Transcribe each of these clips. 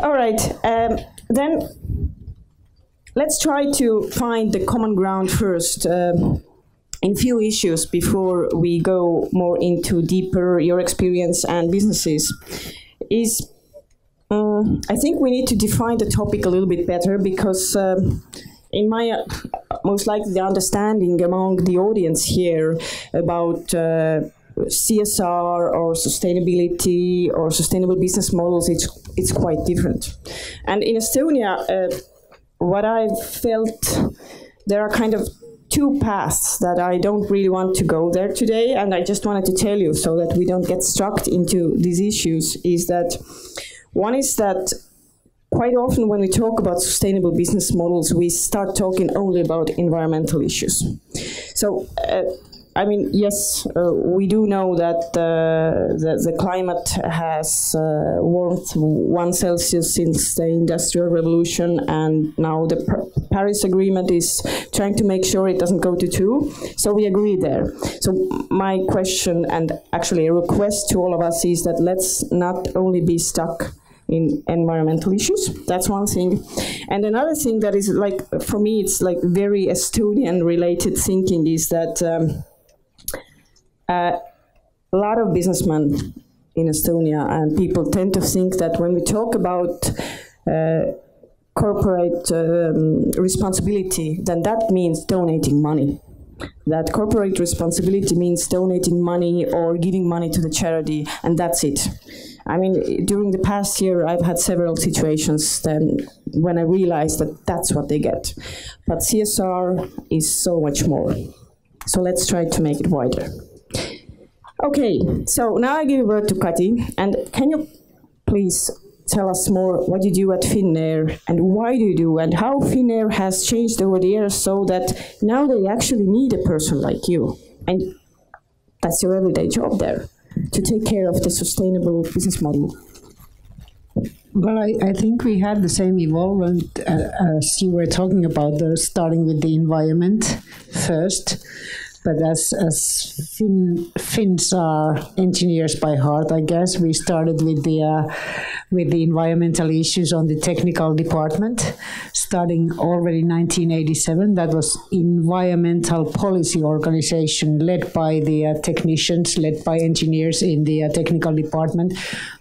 All right. Um, then let's try to find the common ground first. Um, in few issues before we go more into deeper your experience and businesses is um, I think we need to define the topic a little bit better because um, in my uh, most likely the understanding among the audience here about uh, CSR or sustainability or sustainable business models it's it's quite different and in Estonia uh, what I've felt there are kind of two paths that I don't really want to go there today, and I just wanted to tell you so that we don't get stuck into these issues. Is that one is that quite often when we talk about sustainable business models, we start talking only about environmental issues. So uh, I mean, yes, uh, we do know that uh, the, the, climate has uh, warmed one Celsius since the Industrial Revolution, and now the Paris Agreement is trying to make sure it doesn't go to two. So we agree there. So my question, and actually a request to all of us, is that let's not only be stuck in environmental issues. That's one thing. And another thing that is like, for me, it's like very Estonian related thinking is that. Um, a lot of businessmen in Estonia and people tend to think that when we talk about uh, corporate um, responsibility, then that means donating money. That corporate responsibility means donating money or giving money to the charity, and that's it. I mean, during the past year, I've had several situations then when I realized that that's what they get. But CSR is so much more. So let's try to make it wider. Okay, so now I give word to Kati, and can you please tell us more? What you do at Finnair and why do you do and how Finnair has changed over the years so that now they actually need a person like you? And that's your everyday job there to take care of the sustainable business model. Well, I, I think we had the same evolvement uh, as you were talking about, starting with the environment first but as as fin, Finns are engineers by heart, I guess we started with the uh, with the environmental issues on the technical department, starting already 1987. That was environmental policy organization led by the uh, technicians, led by engineers in the uh, technical department.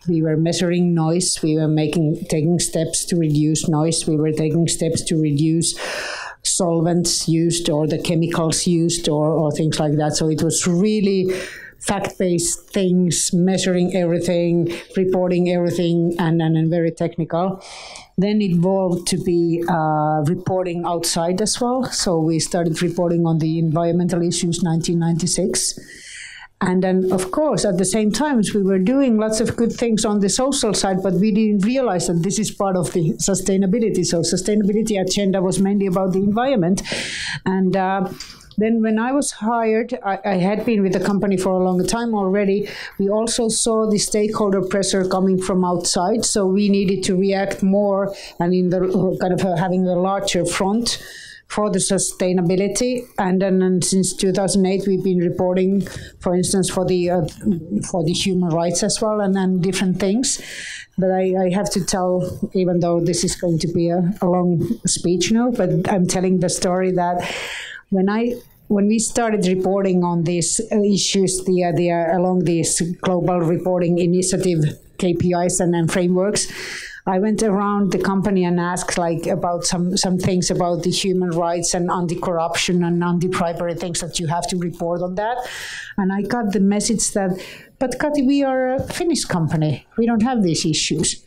We were measuring noise. We were making taking steps to reduce noise. We were taking steps to reduce solvents used or the chemicals used or, or things like that. So it was really fact-based things, measuring everything, reporting everything, and, and, and very technical. Then it evolved to be uh, reporting outside as well. So we started reporting on the environmental issues 1996 and then, of course, at the same time, we were doing lots of good things on the social side, but we didn't realize that this is part of the sustainability. So, sustainability agenda was mainly about the environment, and. Uh, then, when I was hired, I, I, had been with the company for a long time already. We also saw the stakeholder pressure coming from outside, so we needed to react more and in the kind of uh, having a larger front for the sustainability. And then and since 2008, we've been reporting, for instance, for the uh, for the human rights as well, and then different things. But I, I, have to tell, even though this is going to be a, a long speech now, but I'm telling the story that when I when we started reporting on these issues, the, uh, the uh, along this global reporting initiative KPIs and, and frameworks, I went around the company and asked like about some some things about the human rights and anti-corruption and anti-bribery things that you have to report on that. And I got the message that, but Kati, we are a Finnish company. We don't have these issues.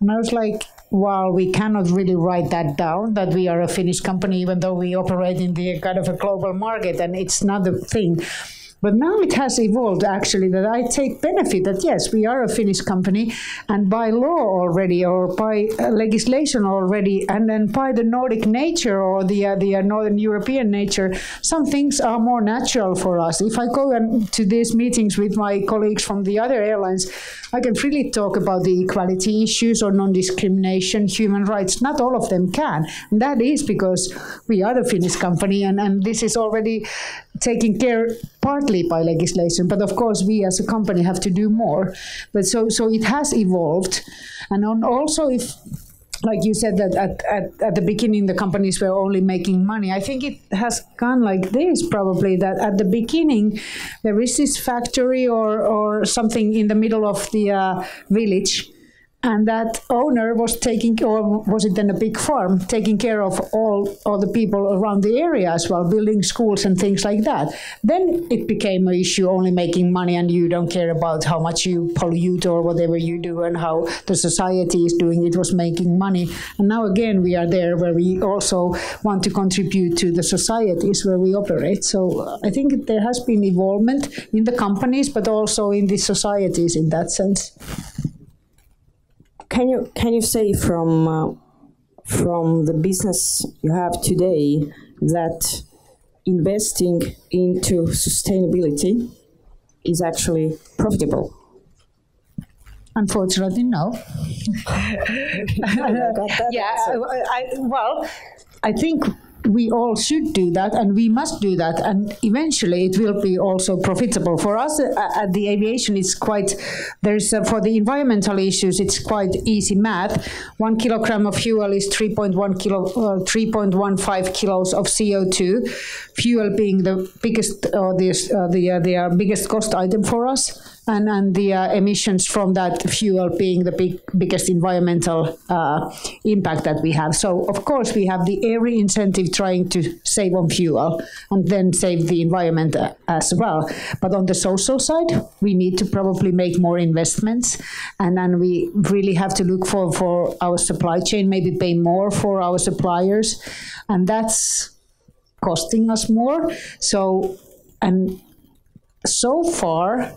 And I was like, well, we cannot really write that down that we are a Finnish company, even though we operate in the kind of a global market, and it's not a thing. But now it has evolved actually that I take benefit that yes, we are a Finnish company, and by law already, or by uh, legislation already, and then by the Nordic nature or the uh, the uh, Northern European nature, some things are more natural for us. If I go to these meetings with my colleagues from the other airlines, I can freely talk about the equality issues or non-discrimination, human rights. Not all of them can, and that is because we are the Finnish company, and, and this is already taken care partly by legislation, but of course we as a company have to do more. But so so it has evolved, and on also if like you said that at, at, at the beginning the companies were only making money i think it has gone like this probably that at the beginning there is this factory or, or something in the middle of the uh, village and that owner was taking or was it then a big farm taking care of all all the people around the area as well building schools and things like that. Then it became an issue only making money and you don't care about how much you pollute or whatever you do and how the society is doing. It was making money. And now again we are there where we also want to contribute to the societies where we operate. So uh, i think there has been involvement in the companies but also in the societies in that sense can you can you say from uh, from the business you have today that investing into sustainability is actually profitable? Unfortunately, no. yeah, I, I, well, I think we all should do that and we must do that and eventually it will be also profitable. For us uh, at the aviation it's quite there's uh, for the environmental issues it's quite easy math. One kilogram of fuel is 3.1 kilo uh, 3.15 kilos of co2 fuel being the biggest uh, the, uh, the, uh, the biggest cost item for us and, and the uh, emissions from that fuel being the big, biggest environmental uh, impact that we have. So, of course, we have the every incentive trying to save on fuel and then save the environment uh, as well. But on the social side, we need to probably make more investments, and then we really have to look for, for our supply chain, maybe pay more for our suppliers, and that's costing us more. So, and so far,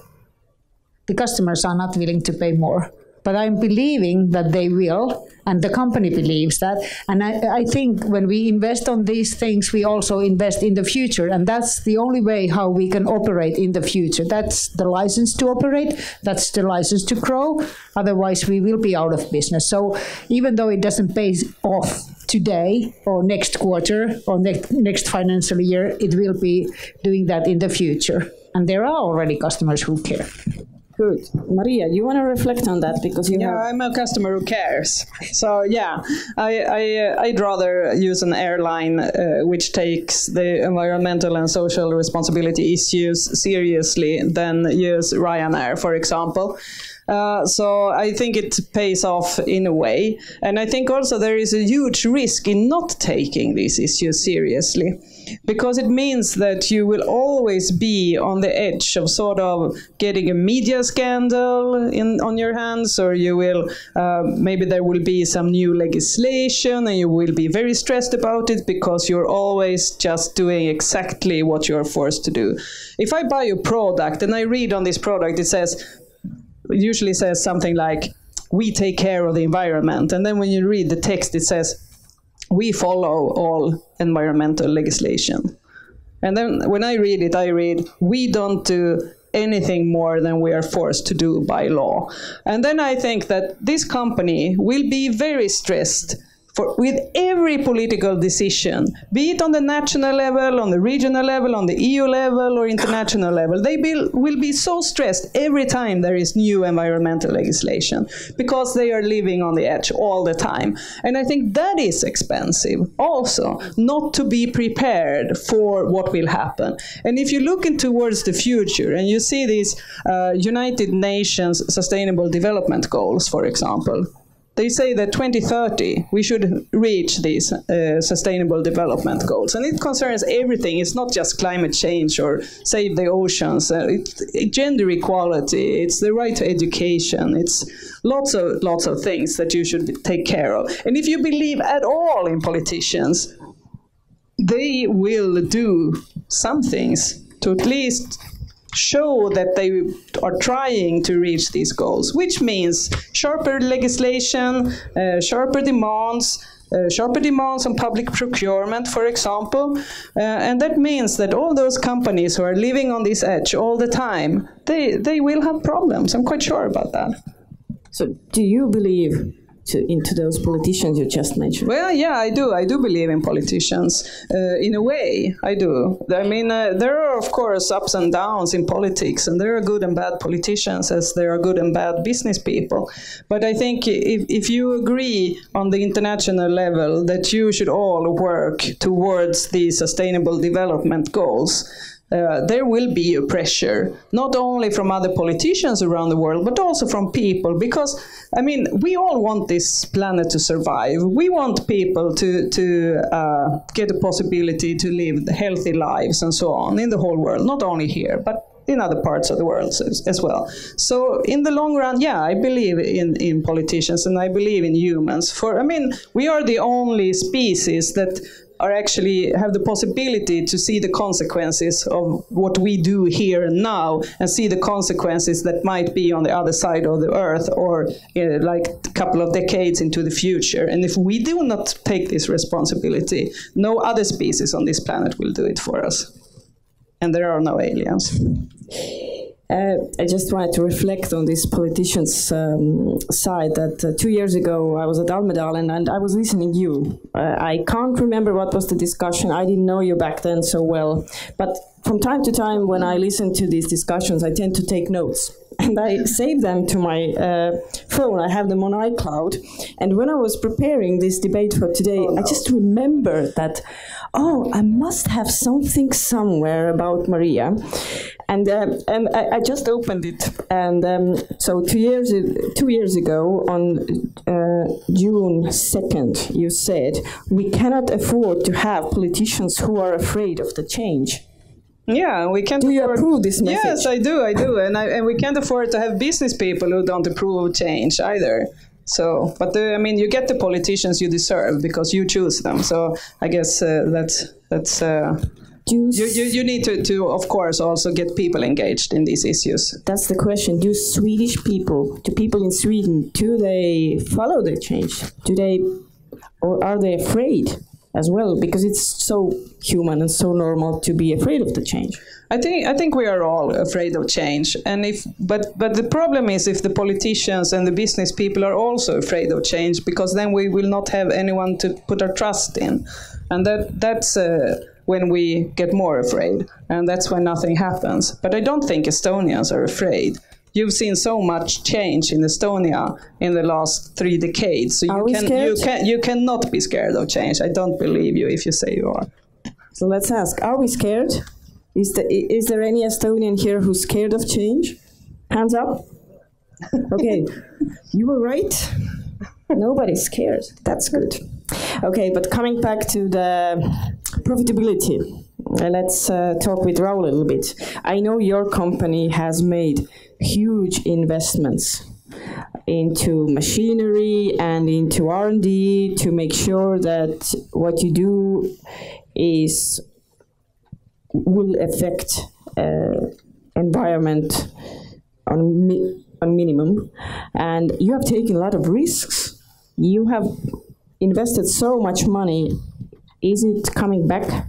the customers are not willing to pay more. But I'm believing that they will, and the company believes that. And I, I think when we invest on these things, we also invest in the future. And that's the only way how we can operate in the future. That's the license to operate, that's the license to grow. Otherwise, we will be out of business. So even though it doesn't pay off today or next quarter or next, next financial year, it will be doing that in the future. And there are already customers who care. Good. Maria, you want to reflect on that because you yeah. I'm a customer who cares. So yeah, I, I uh, I'd rather use an airline uh, which takes the environmental and social responsibility issues seriously than use Ryanair, for example. Uh, so I think it pays off in a way. And I think also there is a huge risk in not taking these issues seriously because it means that you will always be on the edge of sort of getting a media scandal in on your hands or you will uh, maybe there will be some new legislation and you will be very stressed about it because you're always just doing exactly what you're forced to do if i buy a product and i read on this product it says usually says something like we take care of the environment and then when you read the text it says we follow all environmental legislation. And then when I read it, I read, we don't do anything more than we are forced to do by law. And then I think that this company will be very stressed for, with every political decision, be it on the national level, on the regional level, on the EU level, or international level, they be, will be so stressed every time there is new environmental legislation because they are living on the edge all the time. And I think that is expensive also, not to be prepared for what will happen. And if you look in towards the future and you see these uh, United Nations Sustainable Development Goals, for example, they say that 2030 we should reach these uh, sustainable development goals. And it concerns everything. It's not just climate change or save the oceans. Uh, gender equality it's the right to education. It's lots of lots of things that you should take care of. And if you believe at all in politicians they will do some things to at least show that they are trying to reach these goals, which means sharper legislation, uh, sharper demands, uh, sharper demands on public procurement, for example. Uh, and that means that all those companies who are living on this edge all the time, they, they will have problems. I'm quite sure about that. So, do you believe to, into those politicians you just mentioned? Well, yeah, I do. I do believe in politicians. Uh, in a way, I do. I mean, uh, there are, of course, ups and downs in politics, and there are good and bad politicians as there are good and bad business people. But I think if, if you agree on the international level that you should all work towards the sustainable development goals, uh, there will be a pressure, not only from other politicians around the world, but also from people. Because, I mean, we all want this planet to survive. We want people to, to uh, get a possibility to live healthy lives and so on in the whole world, not only here, but in other parts of the world as, as, well. So in the long run, yeah, I believe in, in politicians and I believe in humans. For I mean, we are the only species that are actually have the possibility to see the consequences of what we do here and now and see the consequences that might be on the other side of the earth or uh, like a couple of decades into the future. And if we do not take this responsibility, no other species on this planet will do it for us. And there are no aliens. Uh, I just wanted to reflect on this politician's um, side that uh, two years ago I was at Almedalen and I was listening to you. Uh, I can't remember what was the discussion. I didn't know you back then so well. But from time to time when I listen to these discussions, I tend to take notes. And I save them to my uh, phone. I have them on iCloud. And when I was preparing this debate for today, oh, no. I just remembered that, oh, I must have something somewhere about Maria and uh, and I, I, just opened it, and um, so two years two years ago on uh, June second, you said we cannot afford to have politicians who are afraid of the change. Yeah, we can't. Do you afford, approve this message? Yes, I do. I do, and I, and we can't afford to have business people who don't approve of change either. So, but the, I mean, you get the politicians you deserve because you choose them. So, I guess uh, that's that's. Uh, you, you, you need to, to, of course, also get people engaged in these issues. That's the question. Do Swedish people, do people in Sweden, do they follow the change? Do they, or are they afraid as well? Because it's so human and so normal to be afraid of the change. I think I think we are all afraid of change, and if but but the problem is if the politicians and the business people are also afraid of change, because then we will not have anyone to put our trust in, and that that's. Uh, when we get more afraid, and that's when nothing happens. But I don't think Estonians are afraid. You've seen so much change in Estonia in the last three decades, so you can scared? you can you cannot be scared of change. I don't believe you if you say you are. So let's ask: Are we scared? Is, the, is there any Estonian here who's scared of change? Hands up. okay, you were right. Nobody's scared. That's good. Okay, but coming back to the profitability, let's uh, talk with Raul a little bit. I know your company has made huge investments into machinery and into R&D to make sure that what you do is will affect uh, environment on mi on minimum and you have taken a lot of risks you have invested so much money, is it coming back?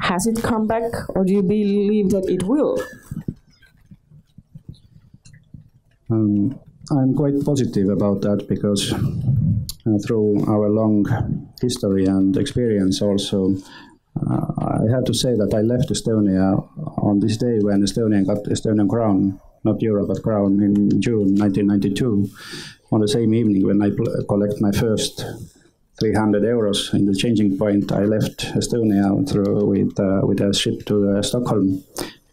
Has it come back, or do you believe that it will? Um, I'm quite positive about that because uh, through our long history and experience also, uh, I have to say that I left Estonia on this day when Estonia got Estonian crown, not euro but crown in June 1992, on the same evening when I collect my first 300 euros in the changing point. I left Estonia through with uh, with a ship to uh, Stockholm.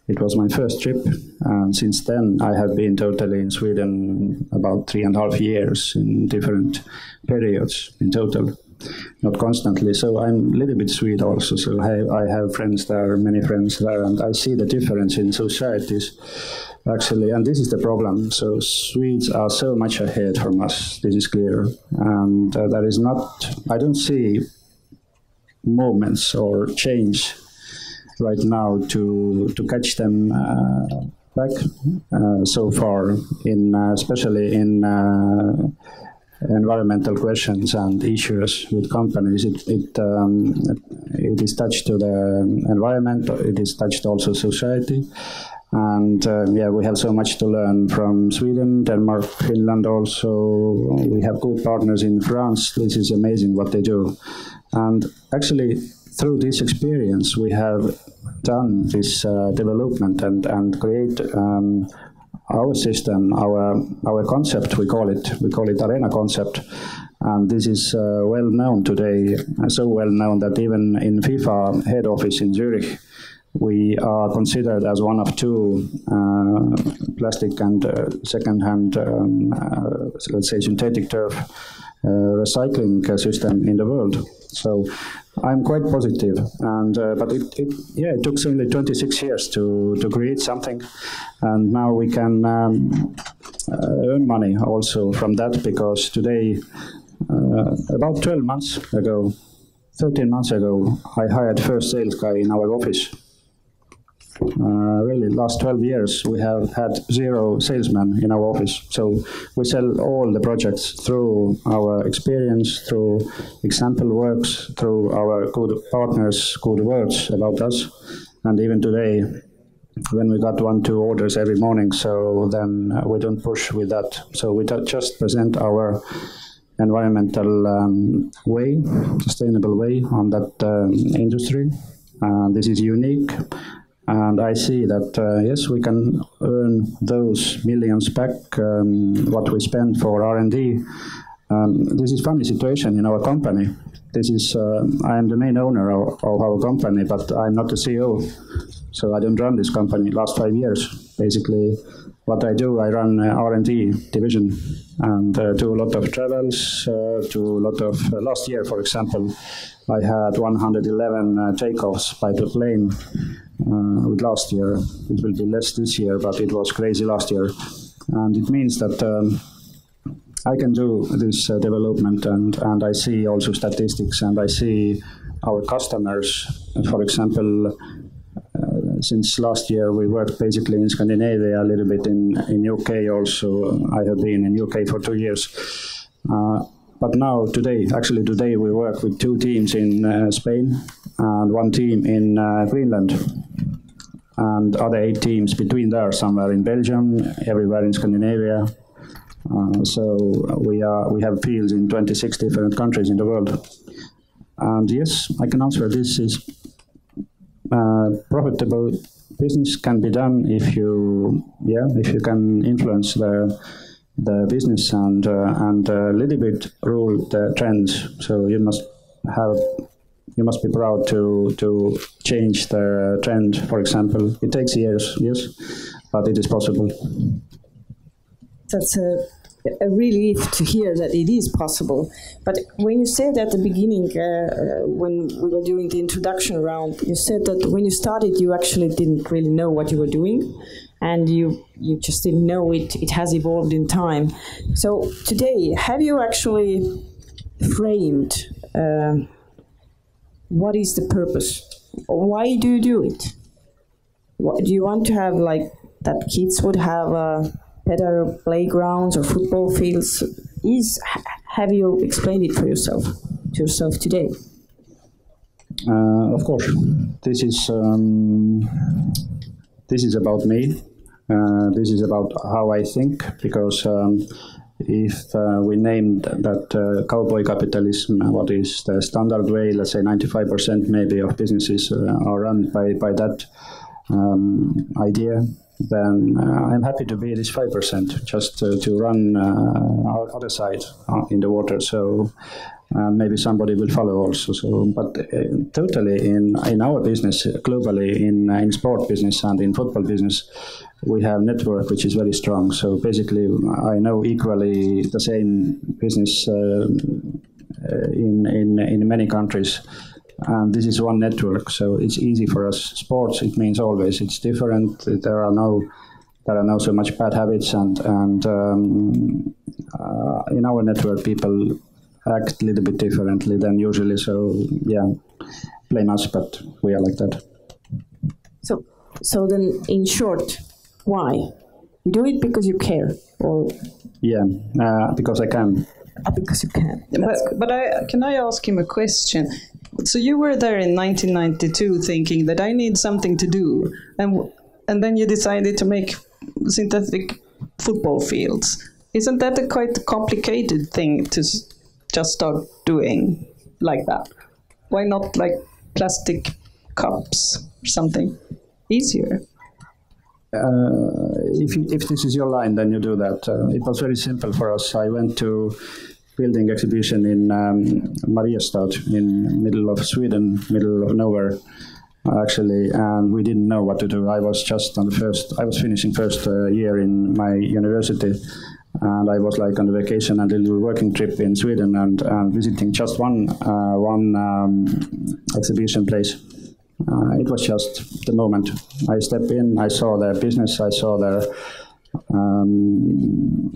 It was my first trip, and since then I have been totally in Sweden about three and a half years in different periods in total, not constantly. So I'm a little bit Swede also. So I, I have friends there, many friends there, and I see the difference in societies actually, and this is the problem. So Swedes are so much ahead from us. This is clear, and uh, there is not. I don't see moments or change right now to to catch them uh, back uh, so far in uh, especially in environmental questions and issues with companies. It it, um, it is touched to the environment. It is touched also society, And uh, yeah, we have so much to learn from Sweden, Denmark, Finland also. We have good partners in France. This is amazing what they do. And actually, through this experience, we have done this uh, development and, and create um, our system, our our concept. We call it we call it arena concept, and this is uh, well known today. So well known that even in FIFA head office in Zurich, we are considered as one of two uh, plastic and uh, second-hand, um, uh, let's say, synthetic turf uh, recycling system in the world. So I'm quite positive, and uh, but it, it, yeah it took only 26 years to to create something, and now we can um, uh, earn money also from that because today, uh, about 12 months ago, 13 months ago, I hired first sales guy in our office really last 12 years we have had zero salesmen in our office. So we sell all the projects through our experience through example works through our good partners good words about us. And even today when we got one two orders every morning so then we don't push with that. So we just present our environmental um, way sustainable way on that um, industry. Uh, this is unique and I see that uh, yes, we can earn those millions back um, what we spend for R and D. Um, this is funny situation in our company. This is uh, I am the main owner of, of, our company, but I'm not the CEO, so I don't run this company. Last five years, basically, what I do, I run uh, R and D division and uh, do a lot of travels. Uh, do a lot of last year, for example, I had 111 takeoffs by the plane uh, with last year. It will be less this year, but it was crazy last year. And it means that um, I can do this uh, development and, and I see also statistics and I see our customers, for example, uh, since last year we worked basically in Scandinavia, a little bit in, in UK also. I have been in UK for two years. Uh, but now, today, actually today, we work with two teams in uh, Spain and one team in uh, Greenland and other eight teams between there, somewhere in Belgium, everywhere in Scandinavia. Uh, so we are we have fields in 26 different countries in the world. And yes, I can answer this is uh, profitable business can be done if you yeah if you can influence the the business and uh, and a little bit rule the trends. So you must have you must be proud to to change the trend. For example, it takes years, yes, but it is possible. That's a, a relief to hear that it is possible. But when you said at the beginning, uh, uh, when we were doing the introduction round, you said that when you started, you actually didn't really know what you were doing, and you you just didn't know it. It has evolved in time. So today, have you actually framed? Uh, what is the purpose? Why do you do it? What, do you want to have like that kids would have uh, better playgrounds or football fields? Is have you explained it for yourself to yourself today? Uh, of course, this is um, this is about me. Uh, this is about how I think because um, if uh, we named that uh, cowboy capitalism, what is the standard way, let's say 95% maybe of businesses uh, are run by, by that um, idea, then uh, I'm happy to be this 5% just to run uh, our other side uh, in the water. So maybe somebody will follow also. So, but uh, totally in in our business globally in in sport business and in football business, we have network which is very strong. So basically, I know equally the same business uh, uh, in in in many countries. And this is one network, so it's easy for us. Sports, it means always it's different. There are no there are no so much bad habits, and and um, uh, in our network, people act a little bit differently than usually. So yeah, blame us, but we are like that. So so then, in short, why? You do it because you care, or yeah, uh, because I can. Uh, because you can. But, but I, can I ask him a question? So you were there in 1992 thinking that I need something to do, and and then you decided to make synthetic football fields. Isn't that a quite complicated thing to just start doing like that? Why not like plastic cups or something easier? Uh, if, if this is your line, then you do that. Uh, it was very simple for us. I went to building exhibition in um, Mariestad, in middle of Sweden, middle of nowhere, actually, and we didn't know what to do. I was just on the first. I was finishing first uh, year in my university, and I was like on a vacation and a little working trip in Sweden and, and visiting just one uh, one um, exhibition place. Uh, it was just the moment I stepped in. I saw their business. I saw their um,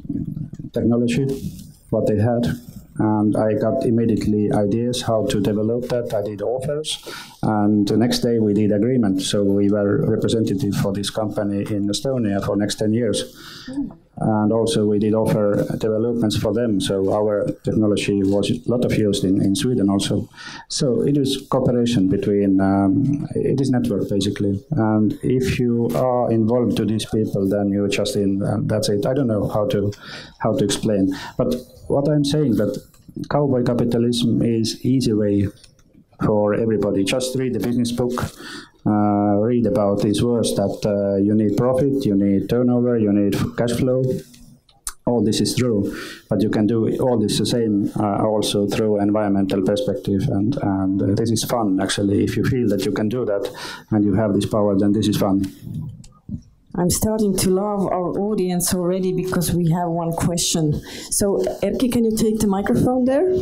technology, what they had, and I got immediately ideas how to develop that. I did offers, and the next day we did agreement. So we were representative for this company in Estonia for next 10 years. And also we did offer developments for them. So our technology was a lot of used in, in Sweden also. So it is cooperation between, um, it is network basically. And if you are involved to these people, then you're just in, that's it. I don't know how to, how to explain. But what I'm saying that cowboy capitalism is easy way for everybody. Just read the business book, uh, read about these words that uh, you need profit, you need turnover, you need cash flow. All this is true, but you can do all this the same uh, also through environmental perspective, and and uh, this is fun actually. If you feel that you can do that and you have this power, then this is fun. I'm starting to love our audience already because we have one question. So, Erki, can you take the microphone there?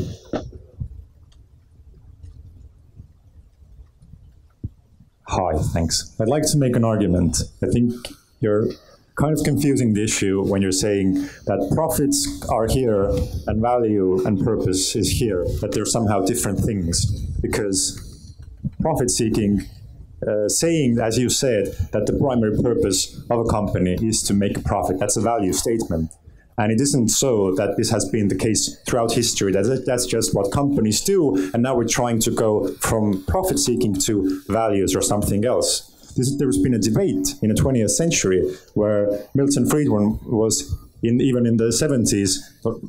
Hi, thanks. I'd like to make an argument. I think you're kind of confusing the issue when you're saying that profits are here and value and purpose is here, that they're somehow different things. Because profit seeking, uh, saying, as you said, that the primary purpose of a company is to make a profit, that's a value statement. And it isn't so that this has been the case throughout history. That that's just what companies do. And now we're trying to go from profit seeking to values or something else. This, there's been a debate in the 20th century where Milton Friedman was in, even in the 70s,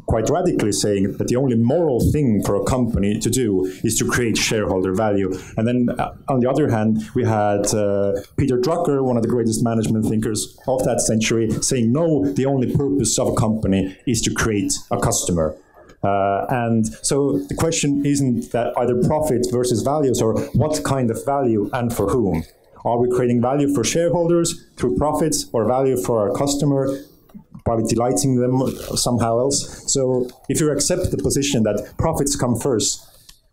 quite radically saying that the only moral thing for a company to do is to create shareholder value. And then uh, on the other hand, we had uh, Peter Drucker, one of the greatest management thinkers of that century, saying, no, the only purpose of a company is to create a customer. Uh, and so the question isn't that either profit versus values or what kind of value and for whom. Are we creating value for shareholders through profits or value for our customer by delighting them somehow else. So if you accept the position that profits come first,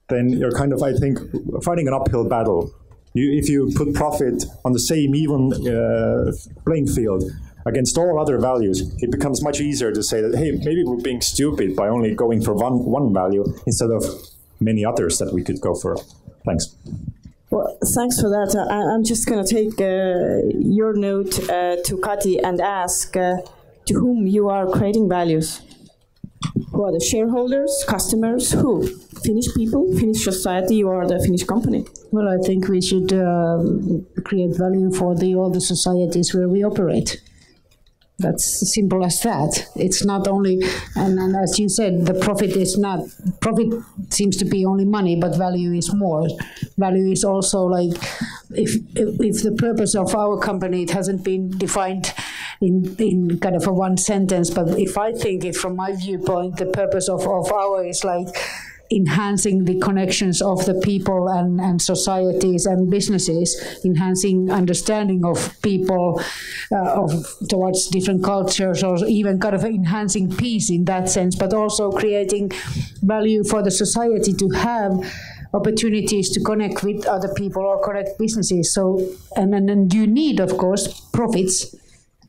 then you're kind of, I think, fighting an uphill battle. You, if you put profit on the same even uh, playing field against all other values, it becomes much easier to say that, hey, maybe we're being stupid by only going for one, one value instead of many others that we could go for. Thanks. Well, thanks for that. I, am just going to take uh, your note uh, to Kati and ask uh, to whom you are creating values. Who are the shareholders, customers, who? Finnish people, Finnish society, you are the Finnish company. Well, I think we should uh, create value for the, all the societies where we operate. That's simple as that. It's not only, and, and, as you said, the profit is not, profit seems to be only money, but value is more. Value is also like, if, if, if the purpose of our company, it hasn't been defined in, in kind of a one sentence, but if I think it from my viewpoint, the purpose of, of our is like, enhancing the connections of the people and, and societies and businesses, enhancing understanding of people uh, of towards different cultures, or even kind of enhancing peace in that sense, but also creating value for the society to have opportunities to connect with other people or connect businesses. So, and, and, and you need, of course, profits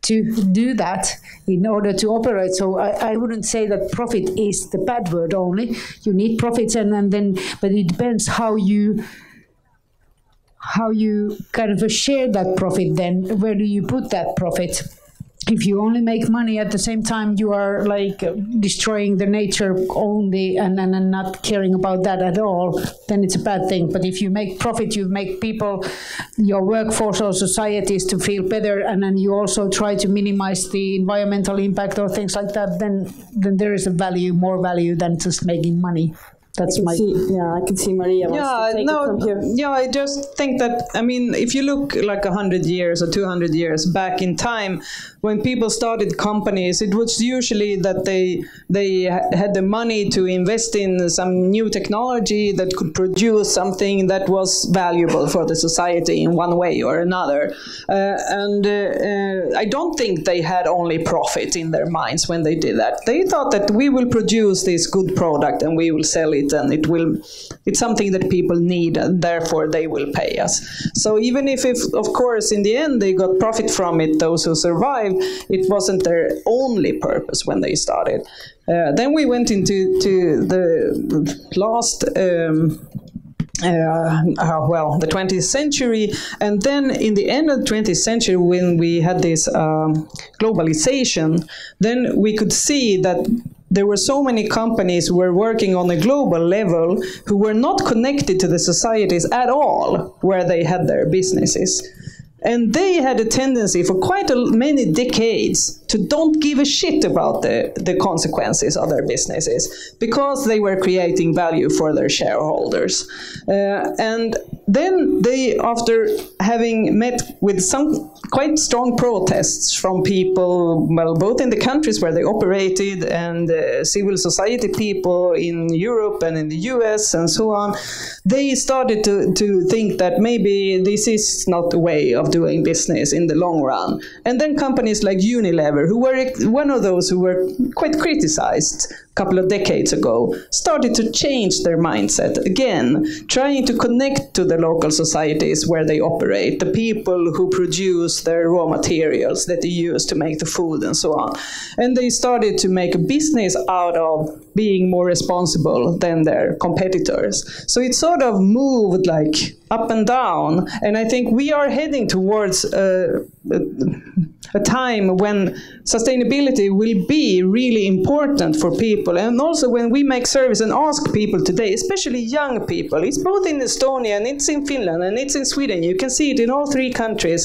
to do that in order to operate. So I, I wouldn't say that profit is the bad word only. You need profits and, and then but it depends how you how you kind of share that profit then where do you put that profit if you only make money at the same time you are like destroying the nature only and, and not caring about that at all then it's a bad thing. But if you make profit you make people your workforce or societies to feel better and then you also try to minimize the environmental impact or things like that then then there is a value more value than just making money that's my see, yeah. I can see Maria. yeah, no, yeah. I just think that I mean, if you look like hundred years or two hundred years back in time, when people started companies, it was usually that they they had the money to invest in some new technology that could produce something that was valuable for the society in one way or another. Uh, and uh, uh, I don't think they had only profit in their minds when they did that. They thought that we will produce this good product and we will sell it it and it will it's something that people need and therefore they will pay us. So even if, if of course in the end they got profit from it those who survived it wasn't their only purpose when they started. Uh, then we went into to the last um, uh, uh, well, the 20th century, and then in the end of the 20th century, when we had this um, globalization, then we could see that there were so many companies who were working on a global level who were not connected to the societies at all where they had their businesses. And they had a tendency for quite a, many decades to don't give a shit about the, the consequences of their businesses because they were creating value for their shareholders. Uh, and then they, after having met with some quite strong protests from people, well, both in the countries where they operated and uh, civil society people in Europe and in the US and so on, they started to, to think that maybe this is not the way of doing business in the long run. And then companies like Unilever, who were one of those who were quite criticized a couple of decades ago, started to change their mindset again, trying to connect to the local societies where they operate, the people who produce their raw materials that they use to make the food and so on. And they started to make a business out of being more responsible than their competitors. So it sort of moved like up and down. And I think we are heading towards a, a, a time when sustainability will be really important for people. And also when we make service and ask people today, especially young people, it's both in Estonia and it's in Finland and it's in Sweden, you can see it in all three countries,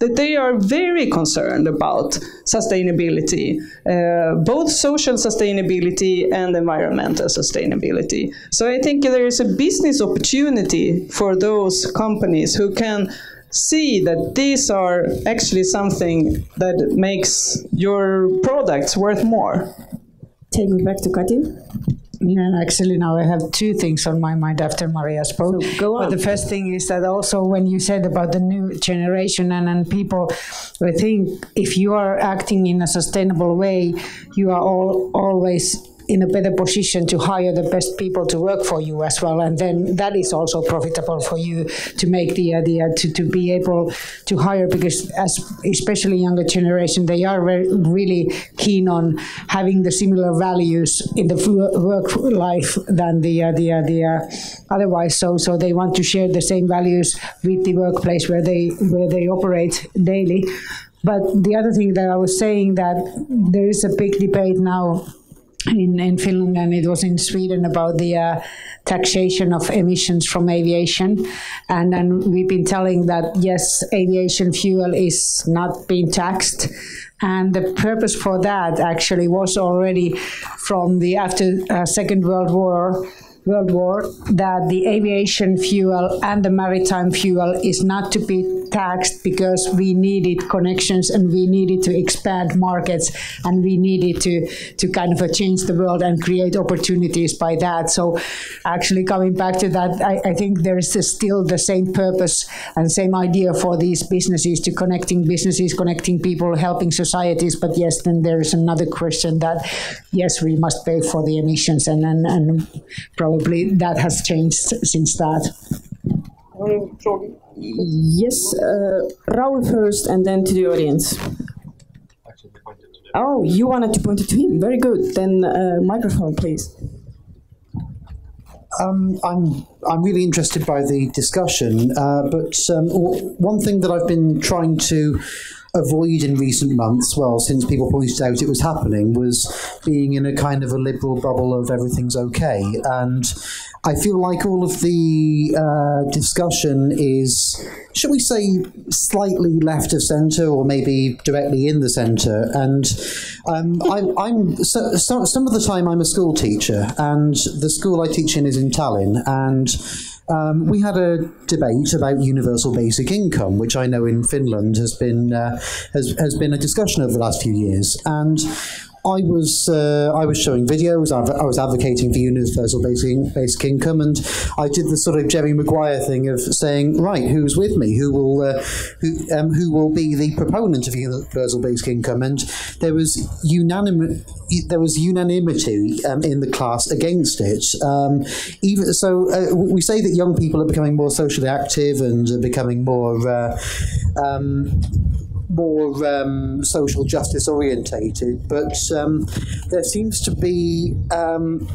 that they are very concerned about sustainability, uh, both social sustainability and environmental sustainability. So I think there is a business opportunity for those companies who can see that these are actually something that makes your products worth more. Take me back to Kati. Yeah, actually, now I have two things on my mind after Maria spoke. So go on. But the first thing is that also when you said about the new generation and, and people, I think if you are acting in a sustainable way, you are all always in a better position to hire the best people to work for you as well. And then that is also profitable for you to make the idea to, to be able to hire because as especially younger generation, they are really keen on having the similar values in the work life than the, uh, the, uh, the uh, otherwise. So, so they want to share the same values with the workplace where they, where they operate daily. But the other thing that I was saying that there is a big debate now in, in Finland and it was in Sweden about the uh, taxation of emissions from aviation. And then we've been telling that yes, aviation fuel is not being taxed. And the purpose for that actually was already from the after uh, Second World War World War that the aviation fuel and the maritime fuel is not to be taxed because we needed connections and we needed to expand markets and we needed to, to kind of change the world and create opportunities by that. So actually coming back to that, I, I think there is still the same purpose and same idea for these businesses to connecting businesses, connecting people, helping societies. But yes, then there is another question that yes, we must pay for the emissions and, and, and probably probably that has changed since that. Yes, uh, Raul first and then to the audience. Oh, you wanted to point it to him. Very good. Then uh, microphone, please. Um, I'm I'm really interested by the discussion, uh, but um, one thing that I've been trying to avoid in recent months, well, since people pointed out it was happening, was being in a kind of a liberal bubble of everything's okay. And I feel like all of the uh, discussion is, shall we say, slightly left of centre or maybe directly in the centre. And um, I, am so, so, some of the time I'm a school teacher, and the school I teach in is in Tallinn, and um, we had a debate about universal basic income, which I know in Finland has been uh, has has been a discussion over the last few years, and I was uh, I was showing videos. I was advocating for universal basic basic income, and I did the sort of Jerry Maguire thing of saying, right, who's with me? Who will uh, who um, who will be the proponent of universal basic income? And there was unanimous there was unanimity um, in the class against it. Um, even so, uh, we say that young people are becoming more socially active and are becoming more uh, um, more um, social justice orientated, but um, there seems to be um,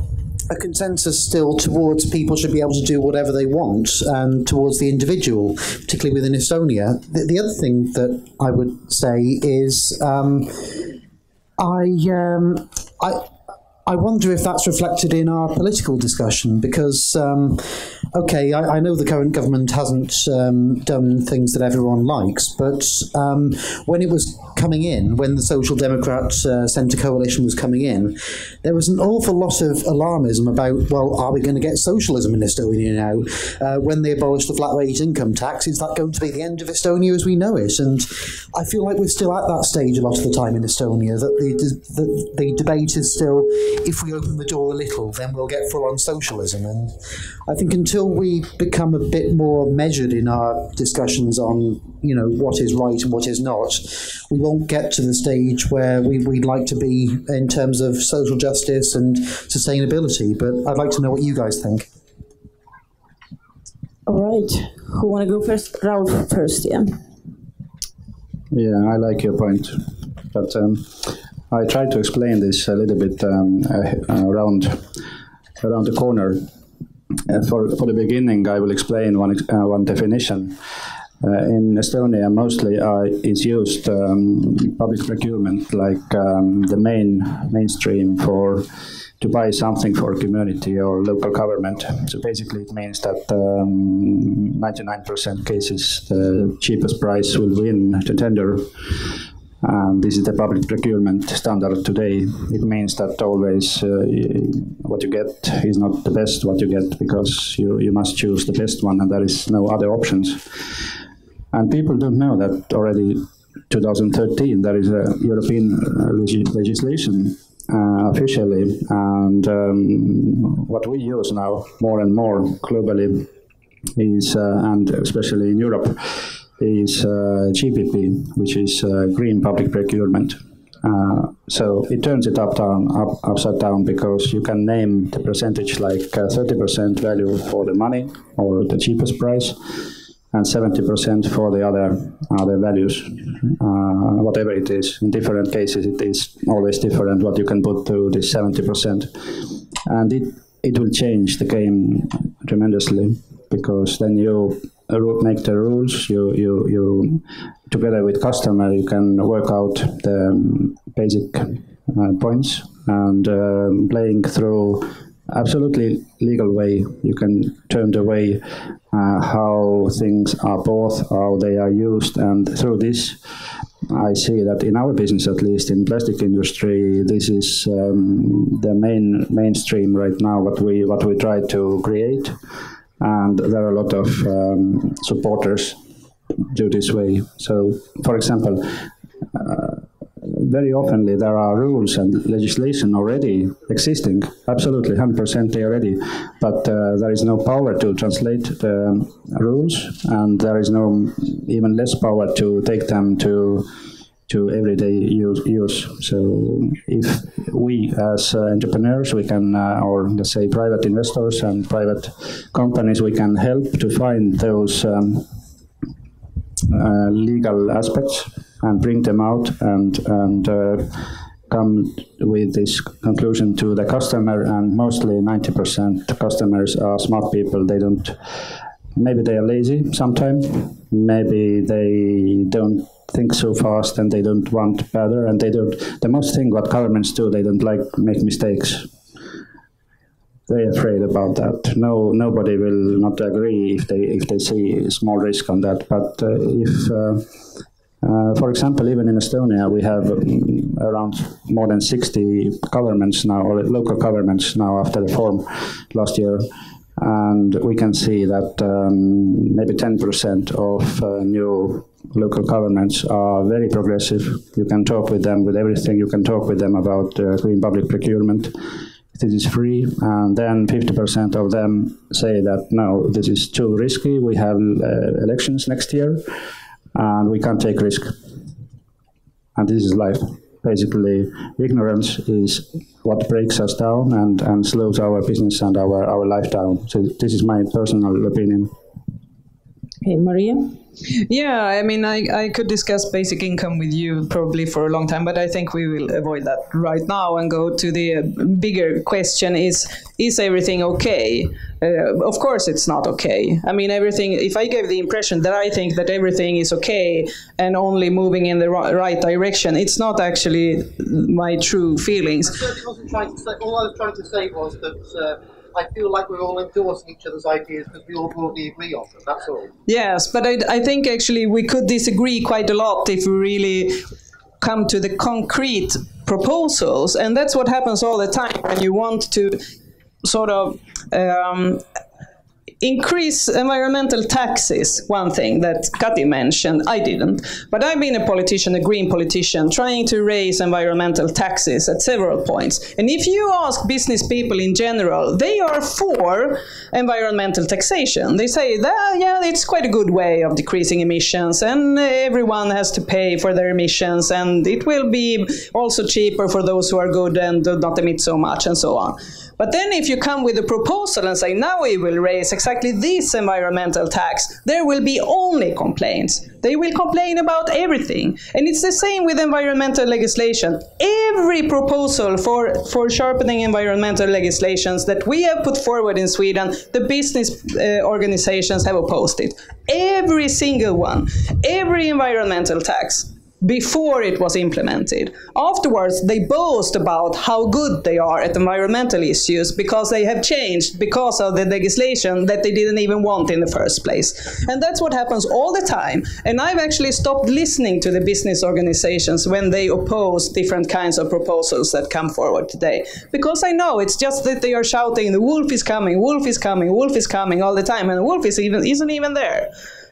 a consensus still towards people should be able to do whatever they want and towards the individual, particularly within Estonia. The, the other thing that I would say is um, I, um, I I wonder if that's reflected in our political discussion because, um, okay, I, I, know the current government hasn't um, done things that everyone likes, but um, when it was coming in, when the Social Democrat uh, Centre coalition was coming in, there was an awful lot of alarmism about, well, are we going to get socialism in Estonia now? Uh, when they abolished the flat rate income tax, is that going to be the end of Estonia as we know it? And I feel like we're still at that stage a lot of the time in Estonia, that the, the, the debate is still if we open the door a little, then we'll get full on socialism. And I think until we become a bit more measured in our discussions on, you know, what is right and what is not, we won't get to the stage where we, would like to be in terms of social justice and sustainability. But I'd like to know what you guys think. All right. Who want to go first? Raul first, yeah. Yeah, I like your point. But um, I tried to explain this a little bit um, uh, around around the corner. Uh, for for the beginning, I will explain one uh, one definition. Uh, in Estonia, mostly is used um, public procurement like um, the main mainstream for to buy something for community or local government. So basically, it means that 99% um, cases the cheapest price will win the tender. Um, this is the public procurement standard today. It means that always uh, what you get is not the best what you get because you, you must choose the best one and there is no other options. And people don't know that already 2013 there is a European uh, legislation uh, officially and um, what we use now more and more globally is uh, and especially in Europe is uh, GPP, which is uh, green public procurement. Uh, so it turns it up down, up, upside down because you can name the percentage like 30% value for the money or the cheapest price, and 70% for the other other values, uh, whatever it is. In different cases, it is always different what you can put to this 70%, and it it will change the game tremendously because then you make the rules. You you you together with customer you can work out the um, basic uh, points and uh, playing through absolutely legal way. You can turn the way uh, how things are bought, how they are used, and through this, I see that in our business, at least in plastic industry, this is um, the main mainstream right now. What we what we try to create and there are a lot of um, supporters do this way. So, for example, uh, very oftenly there are rules and legislation already existing, absolutely 100% they are ready, but uh, there is no power to translate the rules, and there is no even less power to take them to to everyday use. So if we as uh, entrepreneurs, we can, uh, or let's say private investors and private companies, we can help to find those um, uh, legal aspects and bring them out and and uh, come with this conclusion to the customer, and mostly 90% customers are smart people. They don't, maybe they are lazy sometimes, maybe they don't think so fast and they don't want better, and they don't, the most thing what governments do, they don't like make mistakes they're afraid about that. No, nobody will not agree if they if they see small risk on that. But uh, if, uh, uh, for example, even in Estonia, we have um, around more than 60 governments now, or local governments now after the reform last year. And we can see that um, maybe 10% of uh, new local governments are very progressive. You can talk with them with everything. You can talk with them about uh, green public procurement this is free, and then 50% of them say that no, this is too risky. We have uh, elections next year, and we can't take risk. And this is life. Basically, ignorance is what breaks us down and, and slows our business and our, our life down. So this is my personal opinion. Okay, Maria? Yeah, I mean, I, I could discuss basic income with you probably for a long time, but I think we will avoid that right now and go to the uh, bigger question: Is is everything okay? Uh, of course, it's not okay. I mean, everything. If I gave the impression that I think that everything is okay and only moving in the right direction, it's not actually my true feelings. I wasn't trying to say. All I was trying to say was that. Uh, I feel like we're all endorsing each other's ideas because we all broadly agree on them. That's all. Yes, but I, I think actually we could disagree quite a lot if we really come to the concrete proposals, and that's what happens all the time when you want to sort of um, increase environmental taxes, one thing that Kati mentioned, I didn't. But I've been a politician, a green politician, trying to raise environmental taxes at several points. And if you ask business people in general, they are for environmental taxation. They say that, yeah, it's quite a good way of decreasing emissions, and everyone has to pay for their emissions, and it will be also cheaper for those who are good and do not emit so much, and so on. But then if you come with a proposal and say, now we will raise exactly this environmental tax, there will be only complaints. They will complain about everything. And it's the same with environmental legislation. Every proposal for, for sharpening environmental legislations that we have put forward in Sweden, the business uh, organizations have opposed it. Every single one. Every environmental tax before it was implemented. Afterwards, they boast about how good they are at environmental issues because they have changed because of the legislation that they didn't even want in the first place. And that's what happens all the time. And I've actually stopped listening to the business organizations when they oppose different kinds of proposals that come forward today. Because I know it's just that they are shouting, the wolf is coming, wolf is coming, wolf is coming all the time, and the wolf is even, isn't even there.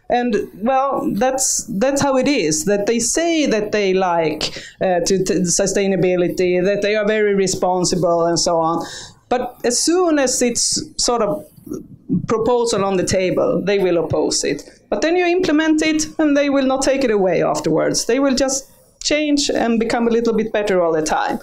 And well, that's that's how it is. That they say that they like uh, to, to sustainability, that they are very responsible, and so on. But as soon as it's sort of proposal on the table, they will oppose it. But then you implement it, and they will not take it away afterwards. They will just change and become a little bit better all the time.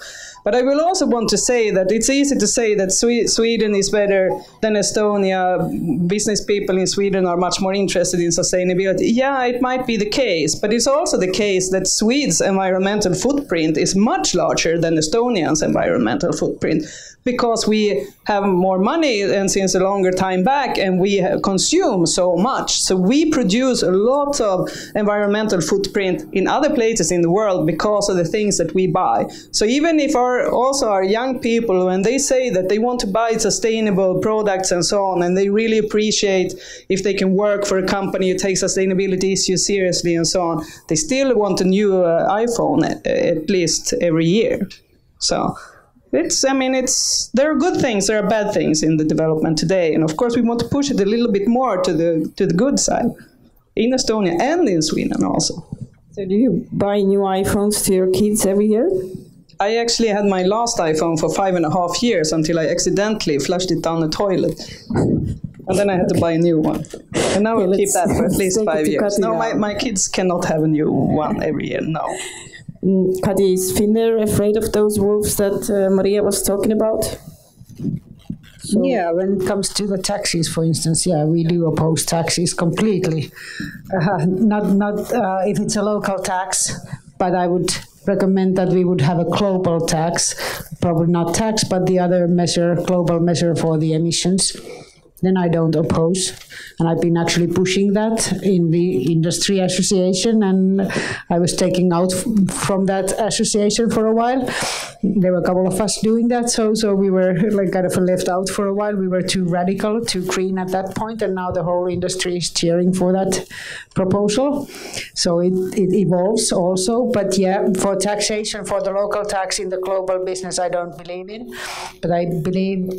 But I will also want to say that it's easy to say that Sweden is better than Estonia. Business people in Sweden are much more interested in sustainability. Yeah, it might be the case, but it's also the case that Sweden's environmental footprint is much larger than Estonia's environmental footprint because we have more money and since a longer time back and we consume so much. So we produce a lot of environmental footprint in other places in the world because of the things that we buy. So even if also our young people when they say that they want to buy sustainable products and so on and they really appreciate if they can work for a company who takes sustainability issues seriously and so on, they still want a new uh, iPhone at, at least every year. So it's i mean it's there are good things there are bad things in the development today and of course we want to push it a little bit more to the to the good side in estonia and in sweden also so do you buy new iphones to your kids every year i actually had my last iphone for five and a half years until i accidentally flushed it down the toilet and then I had to buy a new one. And now we'll keep that for at least five years. No, my, my kids cannot have a new one every year, no. Kati, is Finnair afraid of those wolves that uh, Maria was talking about? So yeah, when it comes to the taxes, for instance, yeah, we do oppose taxes completely. Uh, not not uh, if it's a local tax, but I would recommend that we would have a global tax, probably not tax, but the other measure, global measure for the emissions then I don't oppose. And I've been actually pushing that in the industry association, and I was taking out from that association for a while. There were a couple of us doing that, so so we were like kind of left out for a while. We were too radical, too green at that point, and now the whole industry is cheering for that proposal. So it, it evolves also. But yeah, for taxation, for the local tax in the global business, I don't believe in. But I believe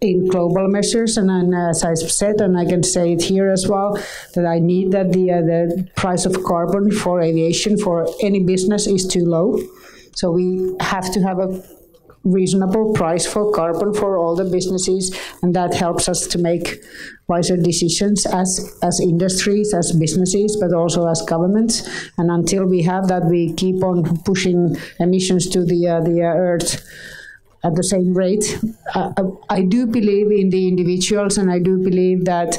in global measures, and, and as I said, and I can say it here as well, that I need that the uh, the price of carbon for aviation for any business is too low, so we have to have a reasonable price for carbon for all the businesses, and that helps us to make wiser decisions as as industries, as businesses, but also as governments. And until we have that, we keep on pushing emissions to the uh, the uh, earth at the same rate. Uh, I do believe in the individuals, and I do believe that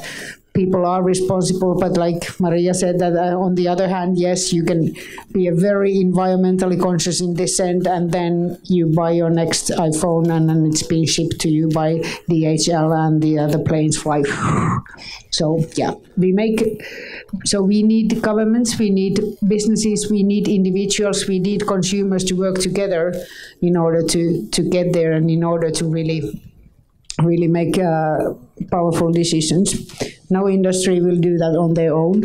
people are responsible. But like Maria said, that uh, on the other hand, yes, you can be a very environmentally conscious in this end, and then you buy your next iPhone, and then it's being shipped to you by DHL, and the other planes fly. So yeah, we make. So we need governments, we need businesses, we need individuals, we need consumers to work together in order to to get there, and in order to really really make uh, powerful decisions. No industry will do that on their own.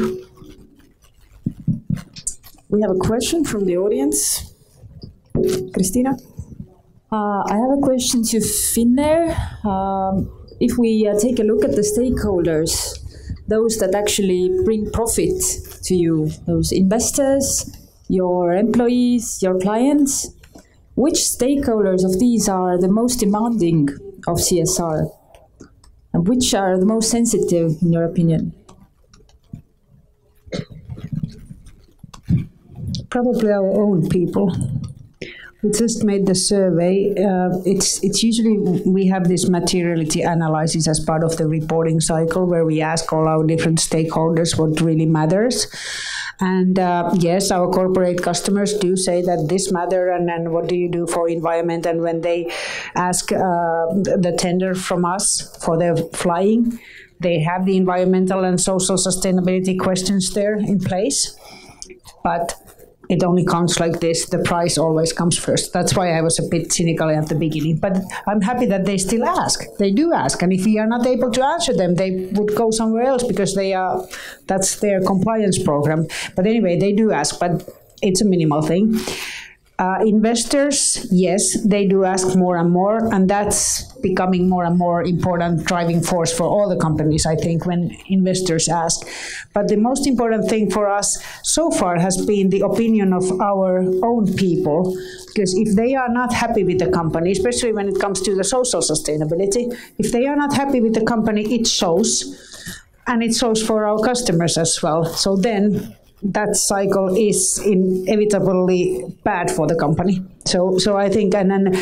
We have a question from the audience. Christina? Uh, I have a question to Finnair. Um, if we uh, take a look at the stakeholders, those that actually bring profit to you, those investors, your employees, your clients, which stakeholders of these are the most demanding of CSR? And which are the most sensitive, in your opinion? Probably our own people. We just made the survey. Uh, it's it's usually we have this materiality analysis as part of the reporting cycle where we ask all our different stakeholders what really matters and uh, yes, our corporate customers do say that this matter, and, and what do you do for environment? And when they ask uh, the tender from us for their flying, they have the environmental and social sustainability questions there in place. But it only counts like this. The price always comes first. That's why I was a bit cynical at the beginning. But I'm happy that they still ask. They do ask, and if we are not able to answer them, they would go somewhere else because they are. That's their compliance program. But anyway, they do ask, but it's a minimal thing. Uh, investors, yes, they do ask more and more, and that's becoming more and more important driving force for all the companies, I think, when investors ask. But the most important thing for us so far has been the opinion of our own people, because if they are not happy with the company, especially when it comes to the social sustainability, if they are not happy with the company, it shows, and it shows for our customers as well. So then that cycle is inevitably bad for the company. So, so I think, and then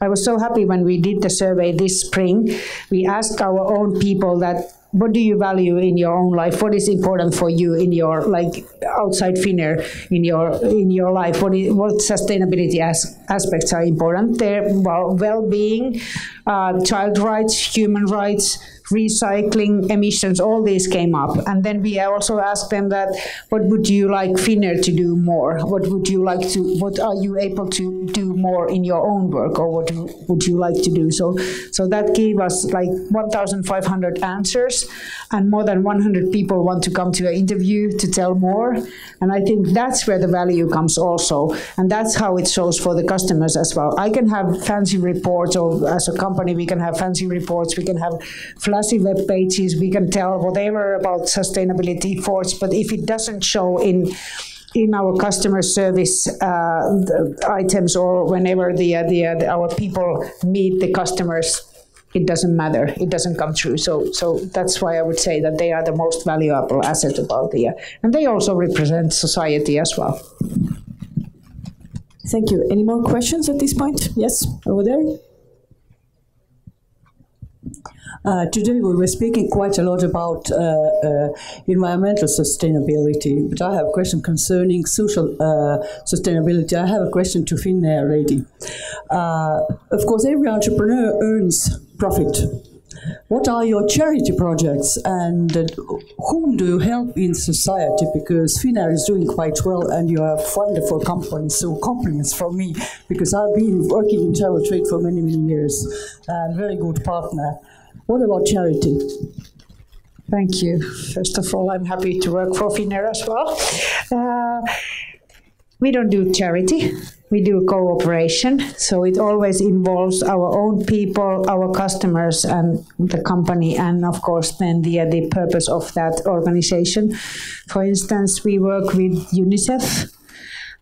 I was so happy when we did the survey this spring. We asked our own people that what do you value in your own life? What is important for you in your like outside Finnair in your in your life? What is, what sustainability as, aspects are important? There, well well-being, uh, child rights, human rights recycling, emissions, all these came up. And then we also asked them that, what would you like Finnair to do more? What would you like to, what are you able to do more in your own work or what would you like to do? So, so that gave us like 1,500 answers and more than 100 people want to come to an interview to tell more. And I think that's where the value comes also. And that's how it shows for the customers as well. I can have fancy reports or as a company, we can have fancy reports, we can have flashy web pages, we can tell whatever about sustainability efforts, but if it doesn't show in in our customer service uh, items or whenever the, uh, the, uh, the, our people meet the customers, it doesn't matter. It doesn't come true. So, so that's why I would say that they are the most valuable asset about the, uh, and they also represent society as well. Thank you. Any more questions at this point? Yes, over there. Uh, today we were speaking quite a lot about uh, uh, environmental sustainability, but I have a question concerning social uh, sustainability. I have a question to Finnair lady. Uh, of course, every entrepreneur earns profit. What are your charity projects and whom do you help in society? Because Finnair is doing quite well and you are a wonderful company, so compliments from me because I've been working in travel trade for many, many years and very good partner. What about charity? Thank you. First of all, I'm happy to work for Finnair as well. Uh, we don't do charity, we do cooperation. So it always involves our own people, our customers, and the company, and of course, then the, the purpose of that organization. For instance, we work with UNICEF,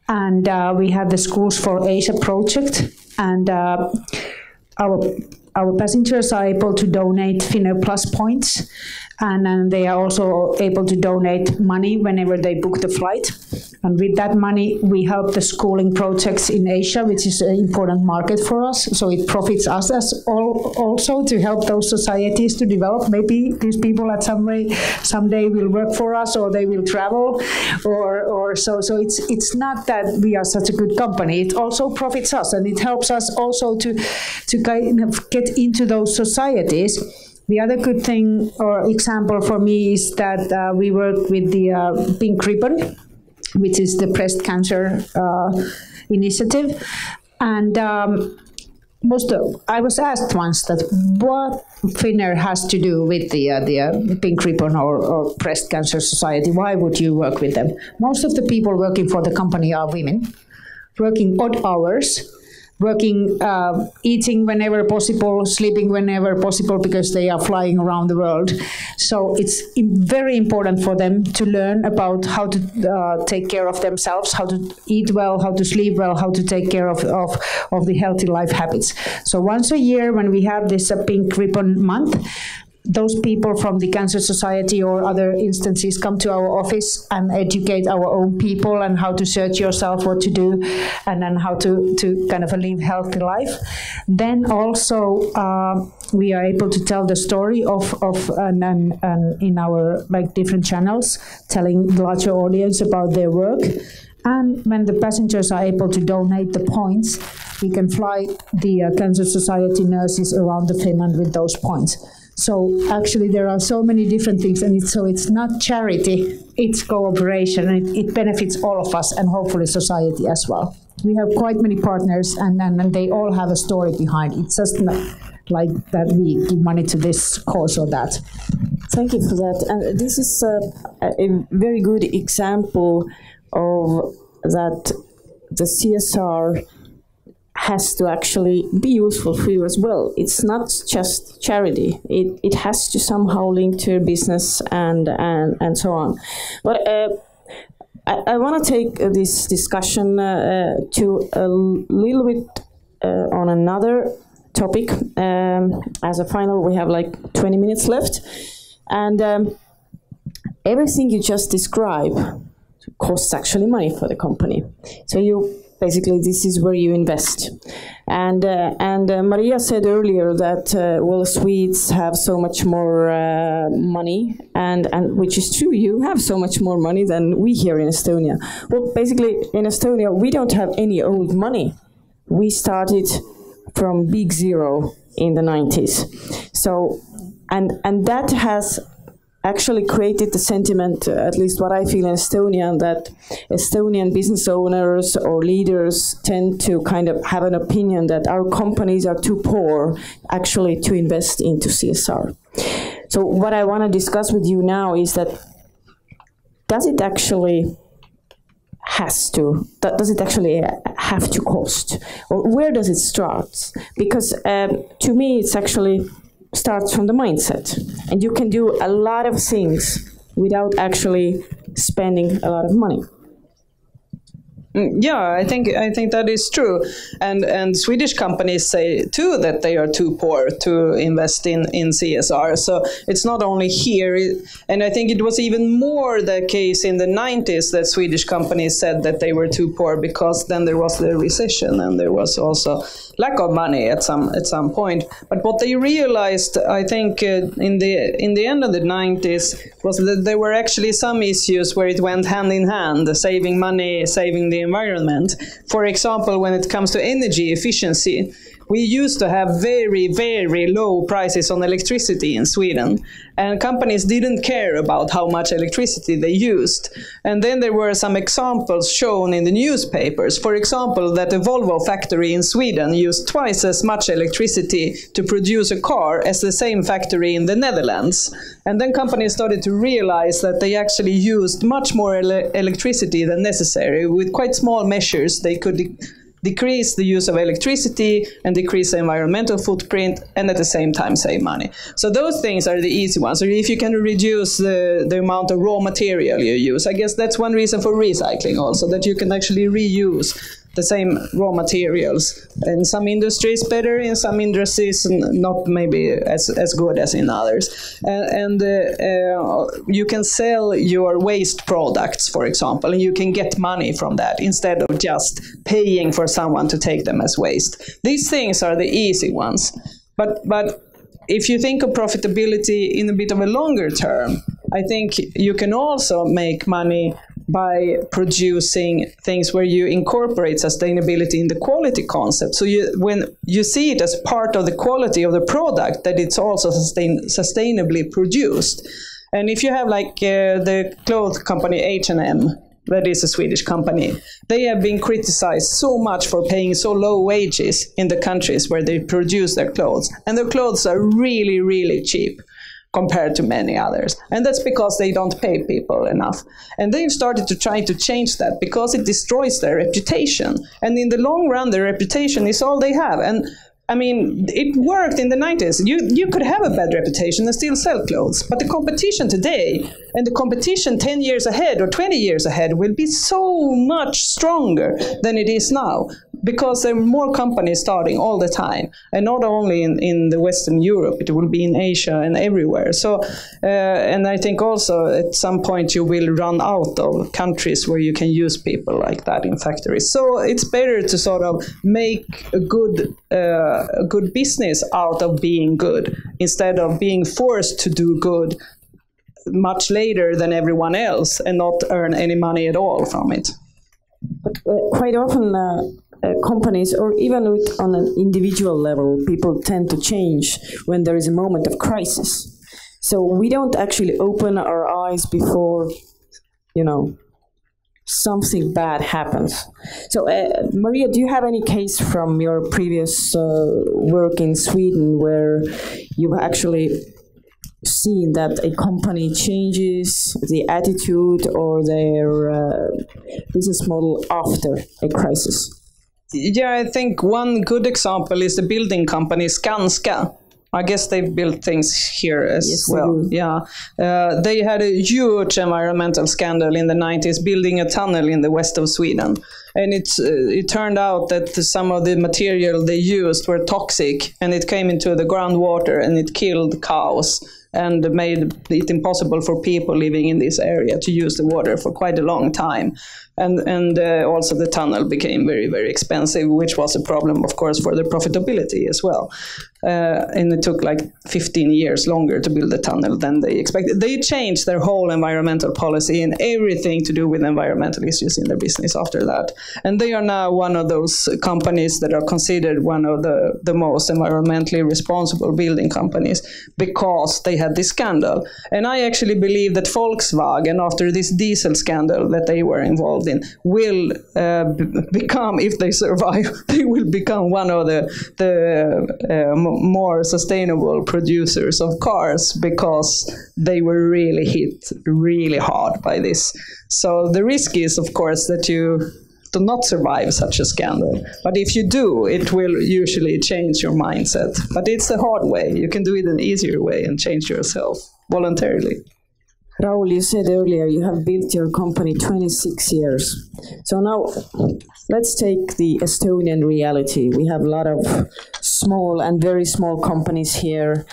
and uh, we have the Schools for Asia project, and uh, our our passengers are able to donate Finnair Plus points, and then they are also able to donate money whenever they book the flight. And with that money, we help the schooling projects in Asia, which is an important market for us. So it profits us as all, also to help those societies to develop. Maybe these people at some way someday will work for us, or they will travel, or or so. So it's it's not that we are such a good company. It also profits us, and it helps us also to to kind of get into those societies. The other good thing or example for me is that uh, we work with the uh, Pink Ribbon, which is the breast cancer uh, initiative, and. Um, most of, I was asked once that what Finnair has to do with the uh, the uh, Pink Ribbon or, or Breast Cancer Society. Why would you work with them? Most of the people working for the company are women, working odd hours, working, uh, eating whenever possible, sleeping whenever possible because they are flying around the world. So it's very important for them to learn about how to uh, take care of themselves, how to eat well, how to sleep well, how to take care of, of, of the healthy life habits. So once a year, when we have this uh, Pink Ribbon Month, those people from the Cancer Society or other instances come to our office and educate our own people and how to search yourself, what to do, and then how to, to kind of live healthy life. Then also uh, we are able to tell the story of, of and, and, and in our like different channels, telling the larger audience about their work. And when the passengers are able to donate the points, we can fly the uh, Cancer Society nurses around the Finland with those points. So actually, there are so many different things, and it's, so it's not charity; it's cooperation, and it, it benefits all of us and hopefully society as well. We have quite many partners, and, and, and they all have a story behind. It's just not like that we give money to this cause or that. Thank you for that. And this is uh, a, a very good example of that the CSR has to actually be useful for you as well. It's not just charity. It, it has to somehow link to your business and, and, and so on. But uh, I, I want to take uh, this discussion uh, to a little bit uh, on another topic. Um, as a final, we have like 20 minutes left. And um, everything you just described costs actually money for the company. So you basically this is where you invest. And uh, and uh, Maria said earlier that uh, well Swedes have so much more uh, money, and and which is true. You have so much more money than we here in Estonia. Well, basically in Estonia we don't have any old money. We started from big zero in the 90s. So and and that has actually created the sentiment, uh, at least what I feel in Estonia, that Estonian business owners or leaders tend to kind of have an opinion that our companies are too poor actually to invest into CSR. So what I want to discuss with you now is that does it actually has to does it actually have to cost or where does it start because um, to me it's actually starts from the mindset. And you can do a lot of things without actually spending a lot of money. Mm, yeah, I think I think that is true, and and Swedish companies say too that they are too poor to invest in in CSR. So it's not only here, and I think it was even more the case in the 90s that Swedish companies said that they were too poor because then there was the recession and there was also lack of money at some at some point. But what they realized, I think, uh, in the in the end of the 90s was that there were actually some issues where it went hand in hand, saving money, saving the environment. For example, when it comes to energy efficiency, we used to have very, very low prices on electricity in Sweden, and companies didn't care about how much electricity they used. And then there were some examples shown in the newspapers. For example, that a Volvo factory in Sweden used twice as much electricity to produce a car as the same factory in the Netherlands. And then companies started to realize that they actually used much more ele- electricity than necessary. With quite small measures, they could decrease the use of electricity and decrease the environmental footprint and at the same time save money. So those things are the easy ones. So if you can reduce the, the amount of raw material you use, I guess that's one reason for recycling also, that you can actually reuse the same raw materials. In some industries, better. In some industries, not maybe as, as good as in others. Uh, and uh, uh, you can sell your waste products, for example, and you can get money from that instead of just paying for someone to take them as waste. These things are the easy ones. But, but if you think of profitability in a bit of a longer term, I think you can also make money by producing things where you incorporate sustainability in the quality concept. So you, when you see it as part of the quality of the product, that it's also sustain, sustainably produced. And if you have like uh, the clothes company H&M, that is a Swedish company. They have been criticized so much for paying so low wages in the countries where they produce their clothes. And their clothes are really, really cheap compared to many others. And that's because they don't pay people enough. And they've started to try to change that because it destroys their reputation. And in the long run, their reputation is all they have. And I mean, it worked in the 90s. You, you could have a bad reputation and still sell clothes. But the competition today and the competition 10 years ahead or 20 years ahead will be so much stronger than it is now because there are more companies starting all the time. And not only in, in the Western Europe, it will be in Asia and everywhere. So, uh, and I think also at some point you will run out of countries where you can use people like that in factories. So it's better to sort of make a good, uh, a good business out of being good instead of being forced to do good much later than everyone else and not earn any money at all from it. But uh, quite often, uh, companies or even with, on an individual level, people tend to change when there is a moment of crisis. So we don't actually open our eyes before, you know, something bad happens. So, uh, Maria, do you have any case from your previous uh, work in Sweden where you've actually seen that a company changes the attitude or their uh, business model after a crisis? Yeah, I think one good example is the building company Skanska. I guess they've built things here as yes, well. Yeah, uh, they had a huge environmental scandal in the 90s, building a tunnel in the west of Sweden, and it uh, it turned out that some of the material they used were toxic, and it came into the groundwater and it killed cows and made it impossible for people living in this area to use the water for quite a long time and and uh, also the tunnel became very very expensive, which was a problem, of course, for the profitability as well. Uh, and it took like 15 years longer to build the tunnel than they expected. They changed their whole environmental policy and everything to do with environmental issues in their business after that. And they are now one of those companies that are considered one of the, the most environmentally responsible building companies because they had this scandal. And I actually believe that Volkswagen, after this diesel scandal that they were involved in will uh, become, if they survive, they will become one of the the uh, more sustainable producers of cars because they were really hit really hard by this. So the risk is, of course, that you do not survive such a scandal. But if you do, it will usually change your mindset. But it's the hard way. You can do it an easier way and change yourself voluntarily. Raul, you said earlier you have built your company 26 years. So now let's take the Estonian reality. We have a lot of small and very small companies here.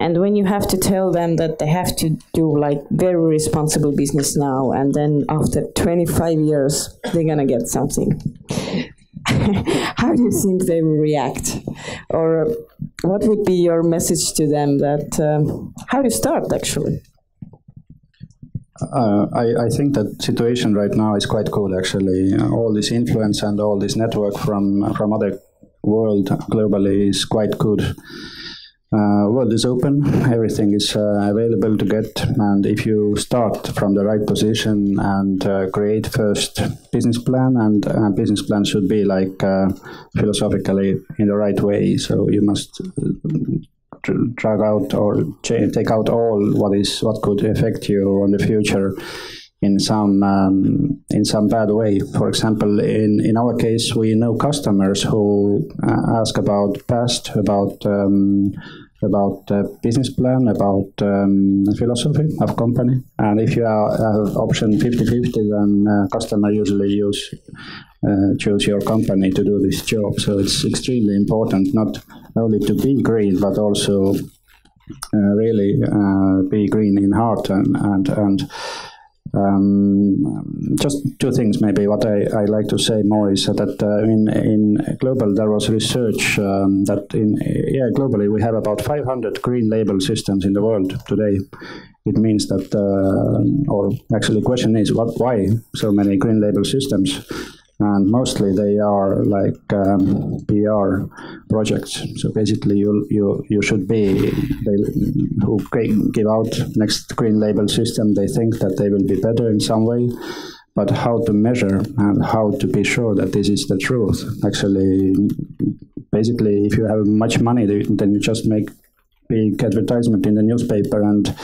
And when you have to tell them that they have to do like very responsible business now, and then after 25 years, they're gonna get something. How do you think they will react? Or what would be your message to them that, um, how you start actually? Uh, I, I, think that situation right now is quite cool. Actually, all this influence and all this network from from other world globally is quite good. Uh, world is open, everything is uh, available to get, and if you start from the right position and uh, create first business plan, and uh, business plan should be like philosophically in the right way. So you must drag out or take out all what is what could affect you on the future in some um, in some bad way. For example, in, in our case, we know customers who uh, ask about past, about um, about uh, business plan, about um, philosophy of company. And if you have option 50-50, then uh, customer usually use uh, choose your company to do this job. So it's extremely important not only to be green, but also uh, really uh, be green in heart and and and. Um, just two things, maybe. What I, I like to say more is that uh, in in global there was research um, that in yeah globally we have about 500 green label systems in the world today. It means that, uh, or actually, the question is, what why so many green label systems? And mostly they are like um, PR projects. So basically, you you you should be they, who give out next green label system. They think that they will be better in some way, but how to measure and how to be sure that this is the truth. Actually, basically, if you have much money, then you just make big advertisement in the newspaper and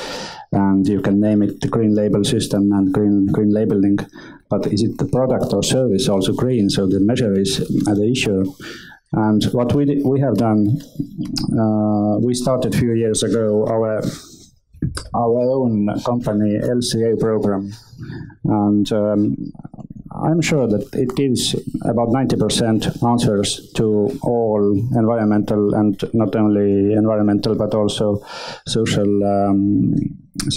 and you can name it the green label system and green green labeling but is it the product or service also green? So the measure is uh, the issue. And what we we have done, uh, we started a few years ago our our own company LCA program, and um, I'm sure that it gives about 90% answers to all environmental and not only environmental but also social um,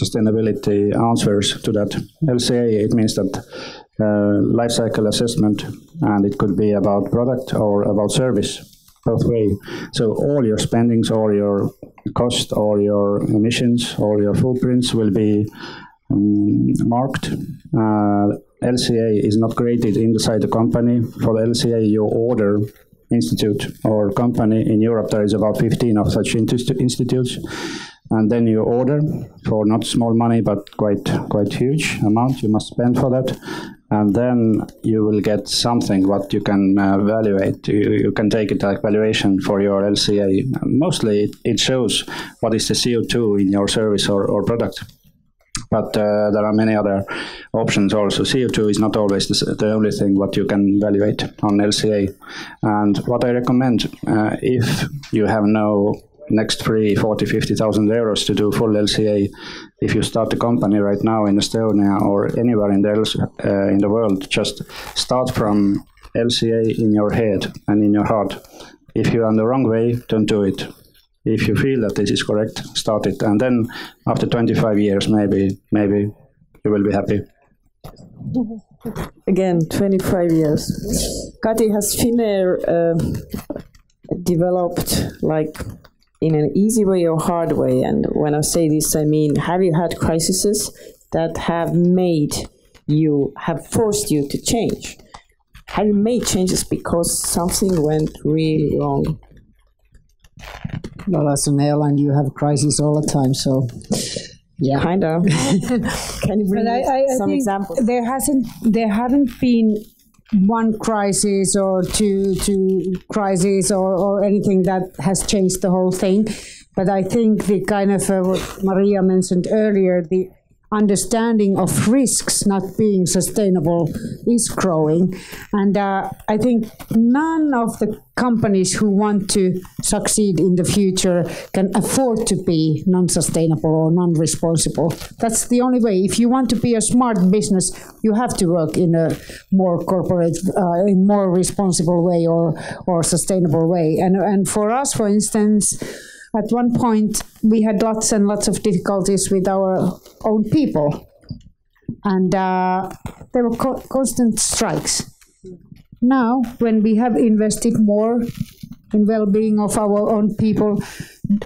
sustainability answers to that. LCA, it means that uh, life cycle assessment, and it could be about product or about service, both way. So all your spendings, all your cost, all your emissions, all your footprints will be um, marked. Uh, LCA is not created inside the company. For the LCA, you order institute or company in Europe. There is about 15 of such institutes and then you order for not small money but quite quite huge amount you must spend for that and then you will get something what you can uh, evaluate you, you, can take it like valuation for your lca mostly it shows what is the co2 in your service or, or product but uh, there are many other options also. CO2 is not always the, only thing what you can evaluate on LCA. And what I recommend, uh, if you have no next free 40, 50,000 euros to do full LCA. If you start a company right now in Estonia or anywhere in the, uh, in the world, just start from LCA in your head and in your heart. If you're on the wrong way, don't do it. If you feel that this is correct, start it. And then after 25 years, maybe, maybe you will be happy. Again, 25 years. Kati, has Finnair uh, developed like in an easy way or hard way. And when I say this, I mean, have you had crises that have made you, have forced you to change? Have you made changes because something went really wrong? Well, as an airline, you have crises all the time, so yeah, kind of. Can you bring I, I, some examples? There hasn't, there haven't been one crisis or two two crises or, or anything that has changed the whole thing. But I think the kind of uh, what Maria mentioned earlier, the understanding of risks not being sustainable is growing. And uh, I think none of the companies who want to succeed in the future can afford to be non sustainable or non responsible. That's the only way. If you want to be a smart business, you have to work in a more corporate, uh, in more responsible way or, or sustainable way. And, and for us, for instance, at one point we had lots and lots of difficulties with our own people, and uh, there were co- constant strikes. Now, when we have invested more in well-being of our own people,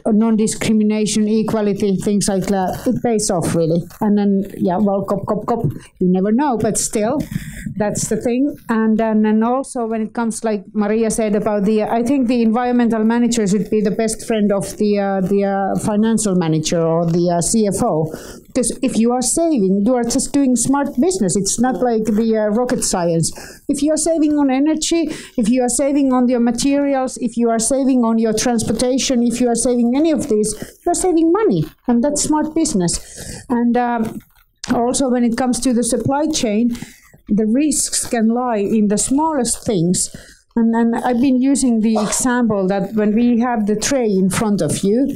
non-discrimination, equality, things like that, it pays off really. And then, yeah, well, cop, cop, cop, you never know, but still, that's the thing. And then, and also when it comes, like Maria said about the, I think the environmental manager should be the best friend of the uh, the uh, financial manager or the uh, CFO because if you are saving, you are just doing smart business. It's not like the uh, rocket science. If you are saving on energy, if you are saving on your materials, if you are saving on your transportation, if you are saving any of these, you are saving money, and that's smart business. And um, also, when it comes to the supply chain, the risks can lie in the smallest things. And, and I've been using the example that when we have the tray in front of you,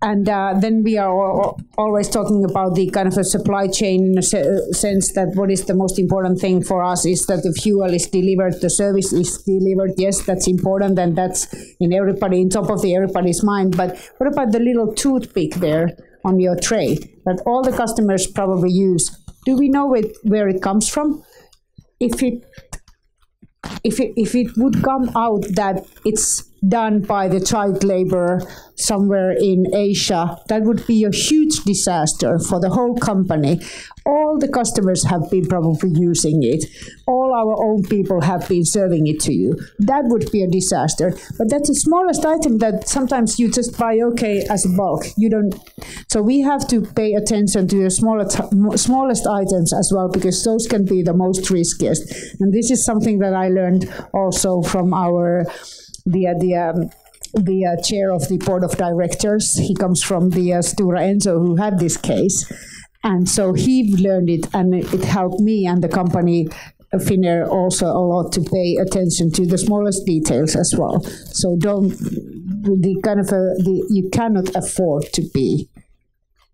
and uh, then we are always talking about the kind of a supply chain in a se- sense that what is the most important thing for us is that the fuel is delivered, the service is delivered. Yes, that's important, and that's in everybody, in top of the everybody's mind. But what about the little toothpick there on your tray that all the customers probably use? Do we know it, where it comes from? If it if it, if it would come out that it's done by the child labor somewhere in Asia, that would be a huge disaster for the whole company. All the customers have been probably using it. All our own people have been serving it to you. That would be a disaster. But that's the smallest item that sometimes you just buy okay as a bulk. You don't. So we have to pay attention to the smallest smallest items as well because those can be the most riskiest. And this is something that I learned also from our the the um, the uh, chair of the board of directors. He comes from the uh, Stora Enso, who had this case, and so he learned it, and it, it helped me and the company. Uh, Finnair also a lot to pay attention to the smallest details as well. So don't the kind of a, the you cannot afford to be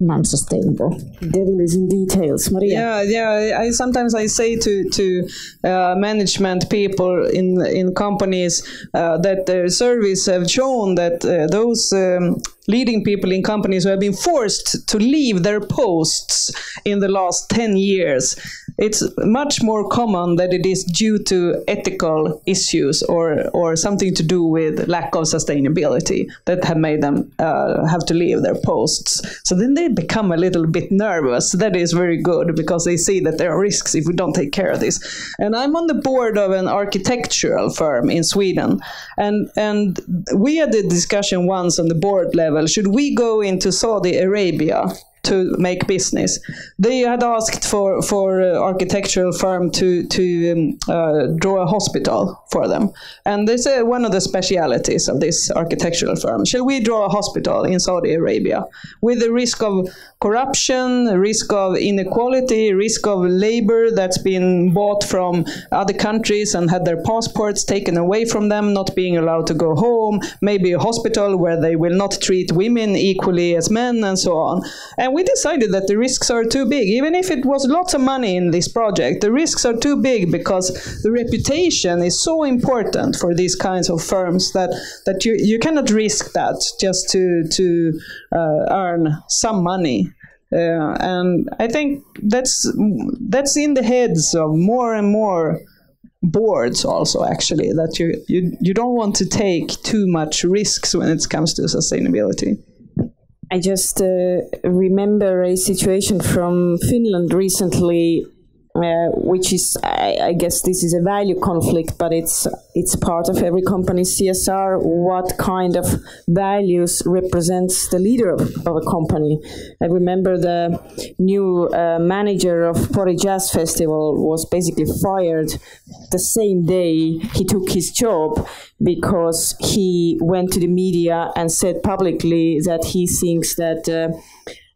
non-sustainable. Devil is in details, Maria. Yeah, yeah. I sometimes I say to to uh, management people in in companies uh, that their surveys have shown that uh, those um, leading people in companies who have been forced to leave their posts in the last 10 years. It's much more common that it is due to ethical issues or, or something to do with lack of sustainability that have made them uh, have to leave their posts. So then they become a little bit nervous. That is very good because they see that there are risks if we don't take care of this. And I'm on the board of an architectural firm in Sweden. And, and we had a discussion once on the board level level, should we go into Saudi Arabia to make business. They had asked for for uh, architectural firm to to um, uh, draw a hospital for them, and this is one of the specialities of this architectural firm. Shall we draw a hospital in Saudi Arabia with the risk of corruption, risk of inequality, risk of labor that's been bought from other countries and had their passports taken away from them, not being allowed to go home, maybe a hospital where they will not treat women equally as men, and so on. And we decided that the risks are too big. Even if it was lots of money in this project, the risks are too big because the reputation is so important for these kinds of firms that, that you, you cannot risk that just to, to uh, earn some money. Uh, and I think that's that's in the heads of more and more boards also actually that you, you you don't want to take too much risks when it comes to sustainability. I just uh, remember a situation from Finland recently uh, which is, I, I, guess, this is a value conflict, but it's it's part of every company's CSR. What kind of values represents the leader of, of a company? I remember the new uh, manager of Pori Jazz Festival was basically fired the same day he took his job because he went to the media and said publicly that he thinks that. Uh,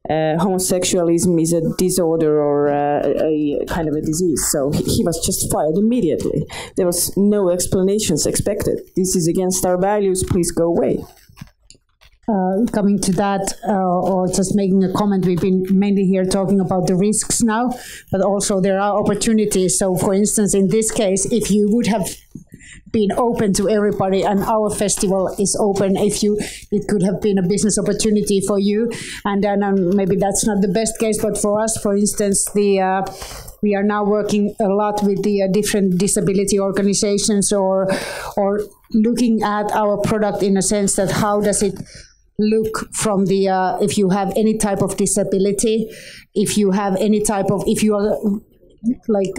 uh, homosexualism is a disorder or uh, a, a, kind of a disease. So he, he, was just fired immediately. There was no explanations expected. This is against our values. Please go away. Uh, coming to that, uh, or just making a comment, we've been mainly here talking about the risks now, but also there are opportunities. So, for instance, in this case, if you would have been open to everybody and our festival is open. If you it could have been a business opportunity for you and then um, maybe that's not the best case but for us for instance the uh, we are now working a lot with the uh, different disability organizations or or looking at our product in a sense that how does it look from the uh, if you have any type of disability if you have any type of if you are like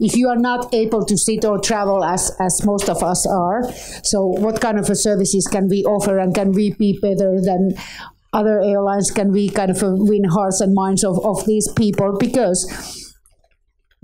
if you are not able to sit or travel as as most of us are so what kind of services can we offer and can we be better than other airlines? Can we kind of uh, win hearts and minds of, of these people? Because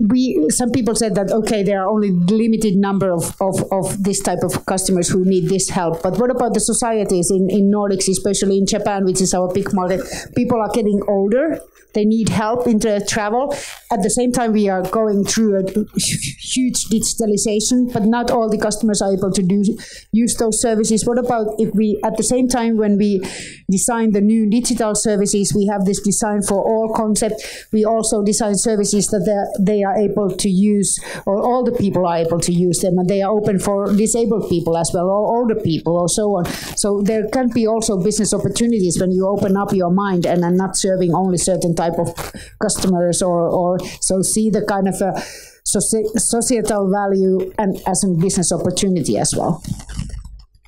we some people said that okay there are only limited number of, of, of this type of customers who need this help but what about the societies in, in nordics especially in japan which is our big market people are getting older they need help in the travel. At the same time, we are going through a huge digitalization, but not all the customers are able to do use those services. What about if we, at the same time, when we design the new digital services, we have this design for all concept. We also design services that they are able to use, or all the people are able to use them, and they are open for disabled people as well, or older people, or so on. So there can be also business opportunities when you open up your mind and are not serving only certain type of customers or, or so see the kind of a societal value and as a business opportunity as well.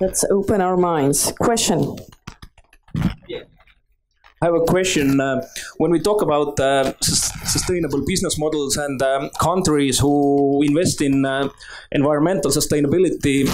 Let's open our minds. Question. Yeah. I have a question. Uh, when we talk about uh, sustainable business models and um, countries who invest in uh, environmental sustainability,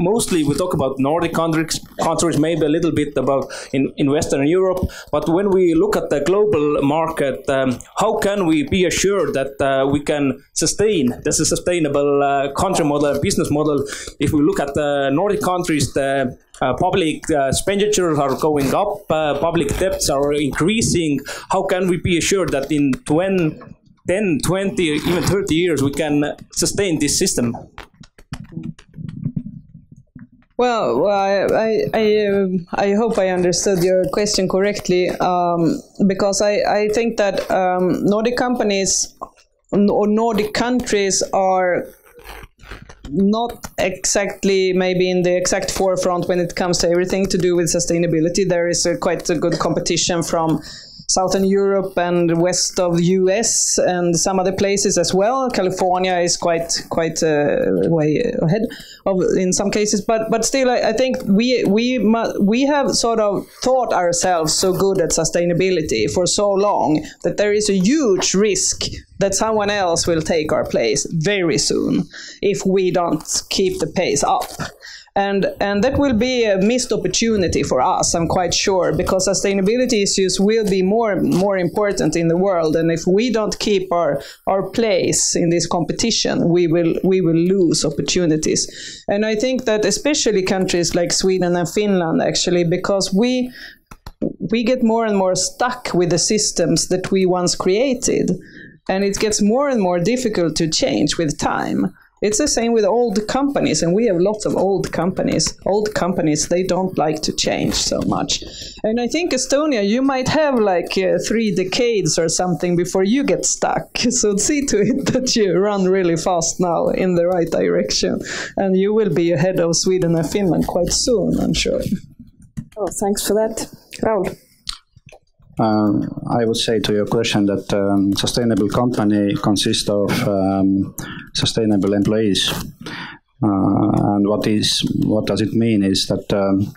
mostly we talk about Nordic countries, countries maybe a little bit about in, in Western Europe. But when we look at the global market, um, how can we be assured that uh, we can sustain this is sustainable uh, country model, business model? If we look at the Nordic countries, the uh, public uh, expenditures are going up, uh, public debts are increasing. How can we be assured that in 20, 10, 20, even 30 years we can sustain this system? Well, I I I, um, I, hope I understood your question correctly um, because I, I think that um, Nordic companies or Nordic countries are not exactly maybe in the exact forefront when it comes to everything to do with sustainability. There is a, quite a good competition from southern Europe and west of the US and some other places as well. California is quite quite uh, way ahead of in some cases, but but still, I, I think we we we have sort of thought ourselves so good at sustainability for so long that there is a huge risk that someone else will take our place very soon if we don't keep the pace up and and that will be a missed opportunity for us i'm quite sure because sustainability issues will be more and more important in the world. And if we don't keep our our place in this competition we will we will lose opportunities. And i think that especially countries like sweden and finland actually because we we get more and more stuck with the systems that we once created. And it gets more and more difficult to change with time it's the same with old companies, and we have lots of old companies. Old companies, they don't like to change so much. And I think Estonia, you might have like uh, three decades or something before you get stuck. So see to it that you run really fast now in the right direction. And you will be ahead of Sweden and Finland quite soon, I'm sure. Oh, thanks for that. Raul. Um, I would say to your question that um, sustainable company consists of um, sustainable employees, uh, and what is what does it mean is that um,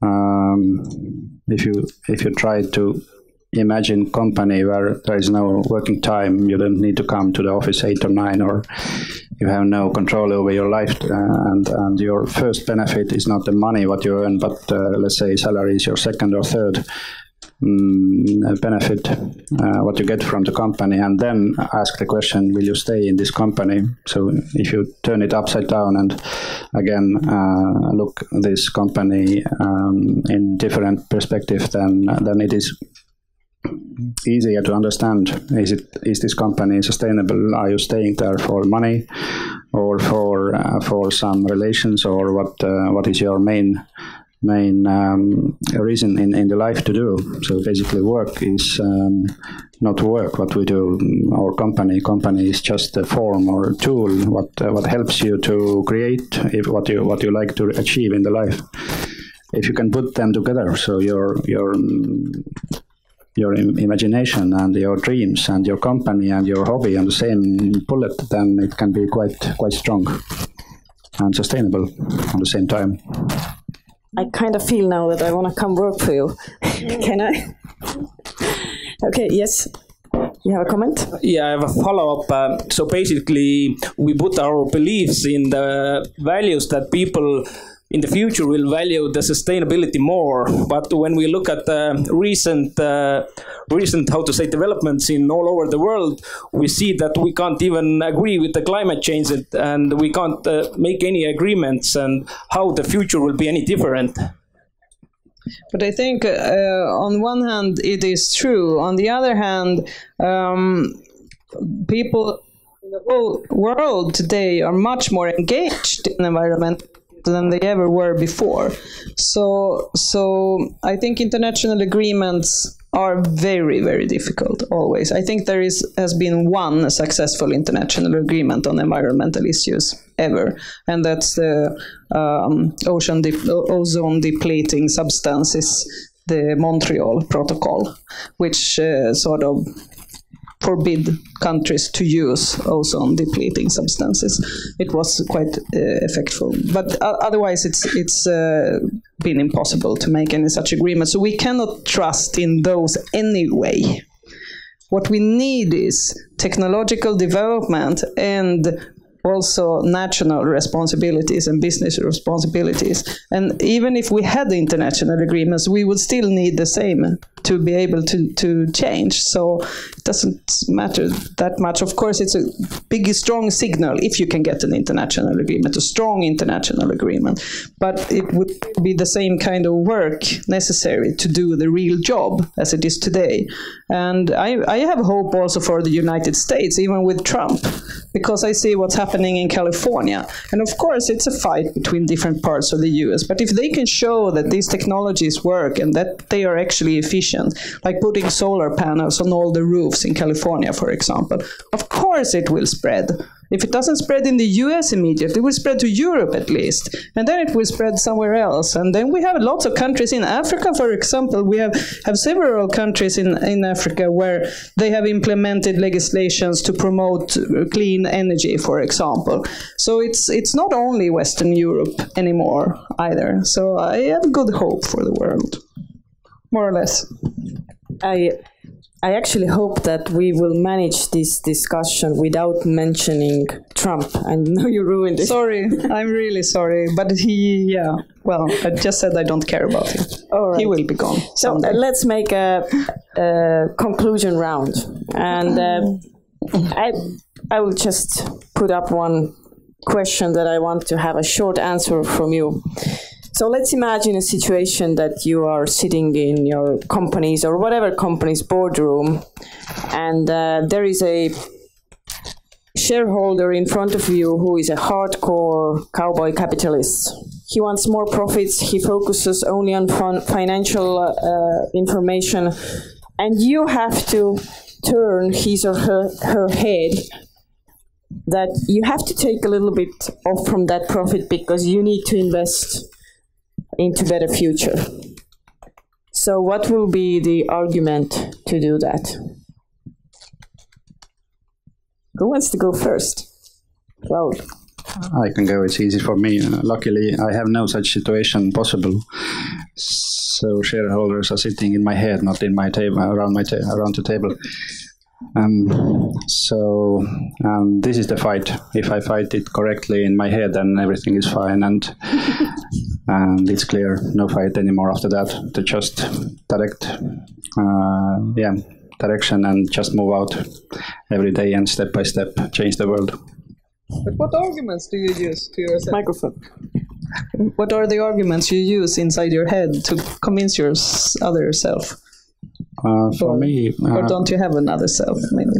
um, if you if you try to imagine company where there is no working time, you don't need to come to the office eight or nine, or you have no control over your life, uh, and and your first benefit is not the money what you earn, but uh, let's say salary is your second or third benefit, uh, what you get from the company, and then ask the question: Will you stay in this company? So if you turn it upside down and again uh, look this company um, in different perspective, then then it is easier to understand is it is this company sustainable are you staying there for money or for uh, for some relations or what uh, what is your main main um, reason in, in the life to do. So basically, work is um, not work. What we do, our company company is just a form or a tool. What uh, what helps you to create if what you what you like to achieve in the life. If you can put them together, so your your your imagination and your dreams and your company and your hobby on the same bullet, then it can be quite quite strong and sustainable at the same time. I kind of feel now that I want to come work for you. Can I? okay, yes. You have a comment? Yeah, I have a follow up. Uh, so basically, we put our beliefs in the values that people in the future we will value the sustainability more. But when we look at the recent, uh, recent how to say developments in all over the world, we see that we can't even agree with the climate change and we can't uh, make any agreements and how the future will be any different. But I think uh, on one hand it is true. On the other hand, um, people in the whole world today are much more engaged in environmental than they ever were before. So, so I think international agreements are very, very difficult always. I think there is has been one successful international agreement on environmental issues ever, and that's the um, ocean ozone depleting substances, the Montreal Protocol, which uh, sort of forbid countries to use ozone depleting substances. It was quite uh, effective, but uh, otherwise it's it's uh, been impossible to make any such agreement. So we cannot trust in those anyway. What we need is technological development and also national responsibilities and business responsibilities. And even if we had international agreements, we would still need the same to be able to, to change. So it doesn't matter that much. Of course, it's a big, strong signal if you can get an international agreement, a strong international agreement. But it would be the same kind of work necessary to do the real job as it is today. And I, I have hope also for the United States, even with Trump, because I see what's happening in California. And of course, it's a fight between different parts of the US. But if they can show that these technologies work and that they are actually efficient, like putting solar panels on all the roofs in California, for example, of course it will spread. If it doesn't spread in the US immediately, it will spread to Europe at least. And then it will spread somewhere else. And then we have lots of countries in Africa, for example. We have, have several countries in, in Africa where they have implemented legislations to promote uh, clean energy, for example. So it's, it's not only Western Europe anymore either. So I have good hope for the world, more or less. I I actually hope that we will manage this discussion without mentioning Trump. I know you ruined it. Sorry, I'm really sorry. But he, yeah, well, I just said I don't care about him. All right. He will be gone. So uh, let's make a, a, conclusion round. And uh, I, I will just put up one question that I want to have a short answer from you. So let's imagine a situation that you are sitting in your company's or whatever company's boardroom, and uh, there is a shareholder in front of you who is a hardcore cowboy capitalist. He wants more profits, he focuses only on financial uh, information, and you have to turn his or her, her head that you have to take a little bit off from that profit because you need to invest into better future. So what will be the argument to do that? Who wants to go first? Well, I can go. It's easy for me. Uh, luckily, I have no such situation possible. So shareholders are sitting in my head, not in my table, around my ta- around the table. Um, so um, this is the fight. If I fight it correctly in my head, then everything is fine, and and it's clear. No fight anymore after that. To just direct uh, yeah direction and just move out every day and step by step change the world. But what arguments do you use to yourself? Microphone. What are the arguments you use inside your head to convince your other self? Uh, for me, Or uh, don't you have another self? Maybe.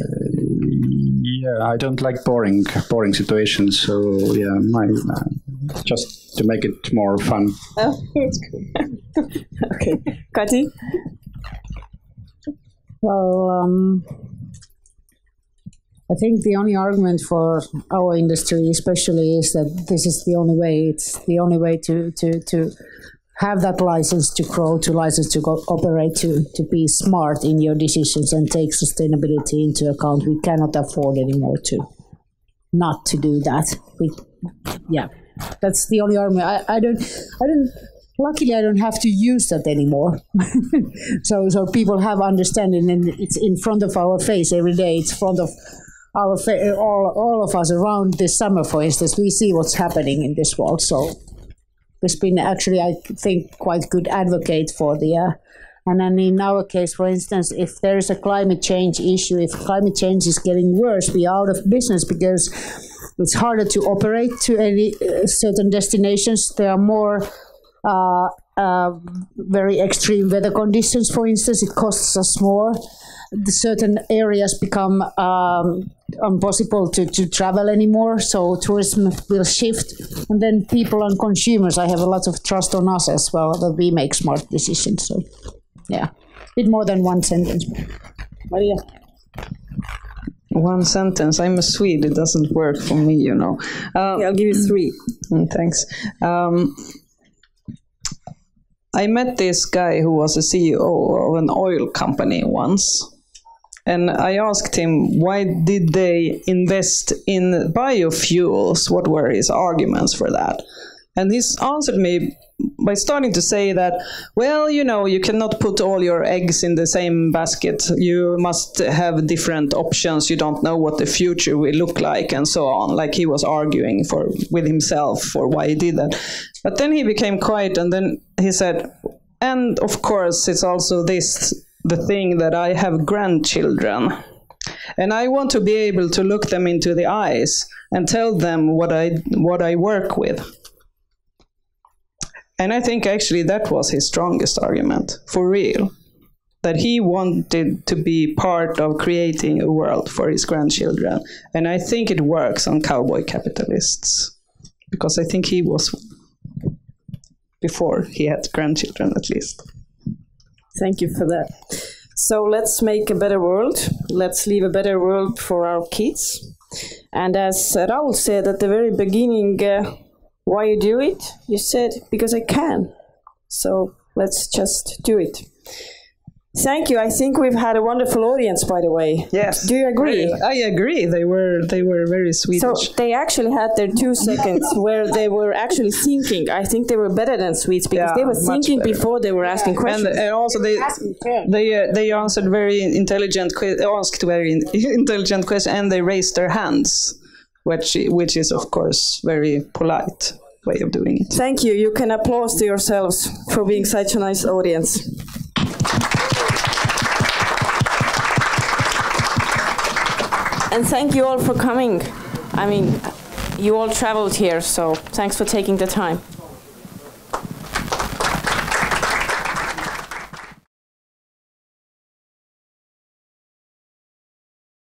yeah, I don't like boring boring situations. So yeah, my uh, just to make it more fun. Oh, that's good. Okay. Kati? Well, um, I think the only argument for our industry, especially, is that this is the only way. It's the only way to to to have that license to grow, to license to go, operate, to to be smart in your decisions and take sustainability into account. We cannot afford anymore to not to do that. We, yeah, that's the only argument. I, I don't, I don't. Luckily, I don't have to use that anymore. so, so people have understanding, and it's in front of our face every day. It's front of our fa- all, all of us around this summer, for instance. We see what's happening in this world. So, there's been actually, I think, quite good advocate for the. Uh, and then in our case, for instance, if there is a climate change issue, if climate change is getting worse, we are out of business because it's harder to operate to any uh, certain destinations. There are more uh, uh, very extreme weather conditions, for instance. It costs us more. The certain areas become um, impossible to, to travel anymore, so tourism will shift. And then people and consumers, I have a lot of trust on us as well that we make smart decisions. So, yeah, bit more than one sentence. Maria. One sentence. I'm a Swede. It doesn't work for me, you know. Uh, I'll give you three. Mm, Thanks. Um, I met this guy who was a CEO of an oil company once. And I asked him, why did they invest in biofuels? What were his arguments for that? And he answered me by starting to say that, well, you know, you cannot put all your eggs in the same basket. You must have different options. You don't know what the future will look like, and so on. Like he was arguing for with himself for why he did that. But then he became quiet, and then he said, and of course, it's also this the thing that I have grandchildren. And I want to be able to look them into the eyes and tell them what I what I work with. And I think actually that was his strongest argument, for real. That he wanted to be part of creating a world for his grandchildren. And I think it works on cowboy capitalists. Because I think he was before he had grandchildren, at least. Thank you for that. So let's make a better world. Let's leave a better world for our kids. And as Raul said at the very beginning, uh, why you do it? You said because I can. So let's just do it. Thank you. I think we've had a wonderful audience, by the way. Yes. Do you agree? I agree. They were they were very Swedish. So they actually had their two seconds where they were actually thinking. I think they were better than Swedes because Yeah, they were thinking better. before they were asking questions. and also they they uh, they answered very intelligent que- asked very intelligent questions and they raised their hands, which which is of course very polite way of doing it. Thank you. You can applaud to yourselves for being such a nice audience. And thank you all for coming. I mean, you all traveled here, so thanks for taking the time.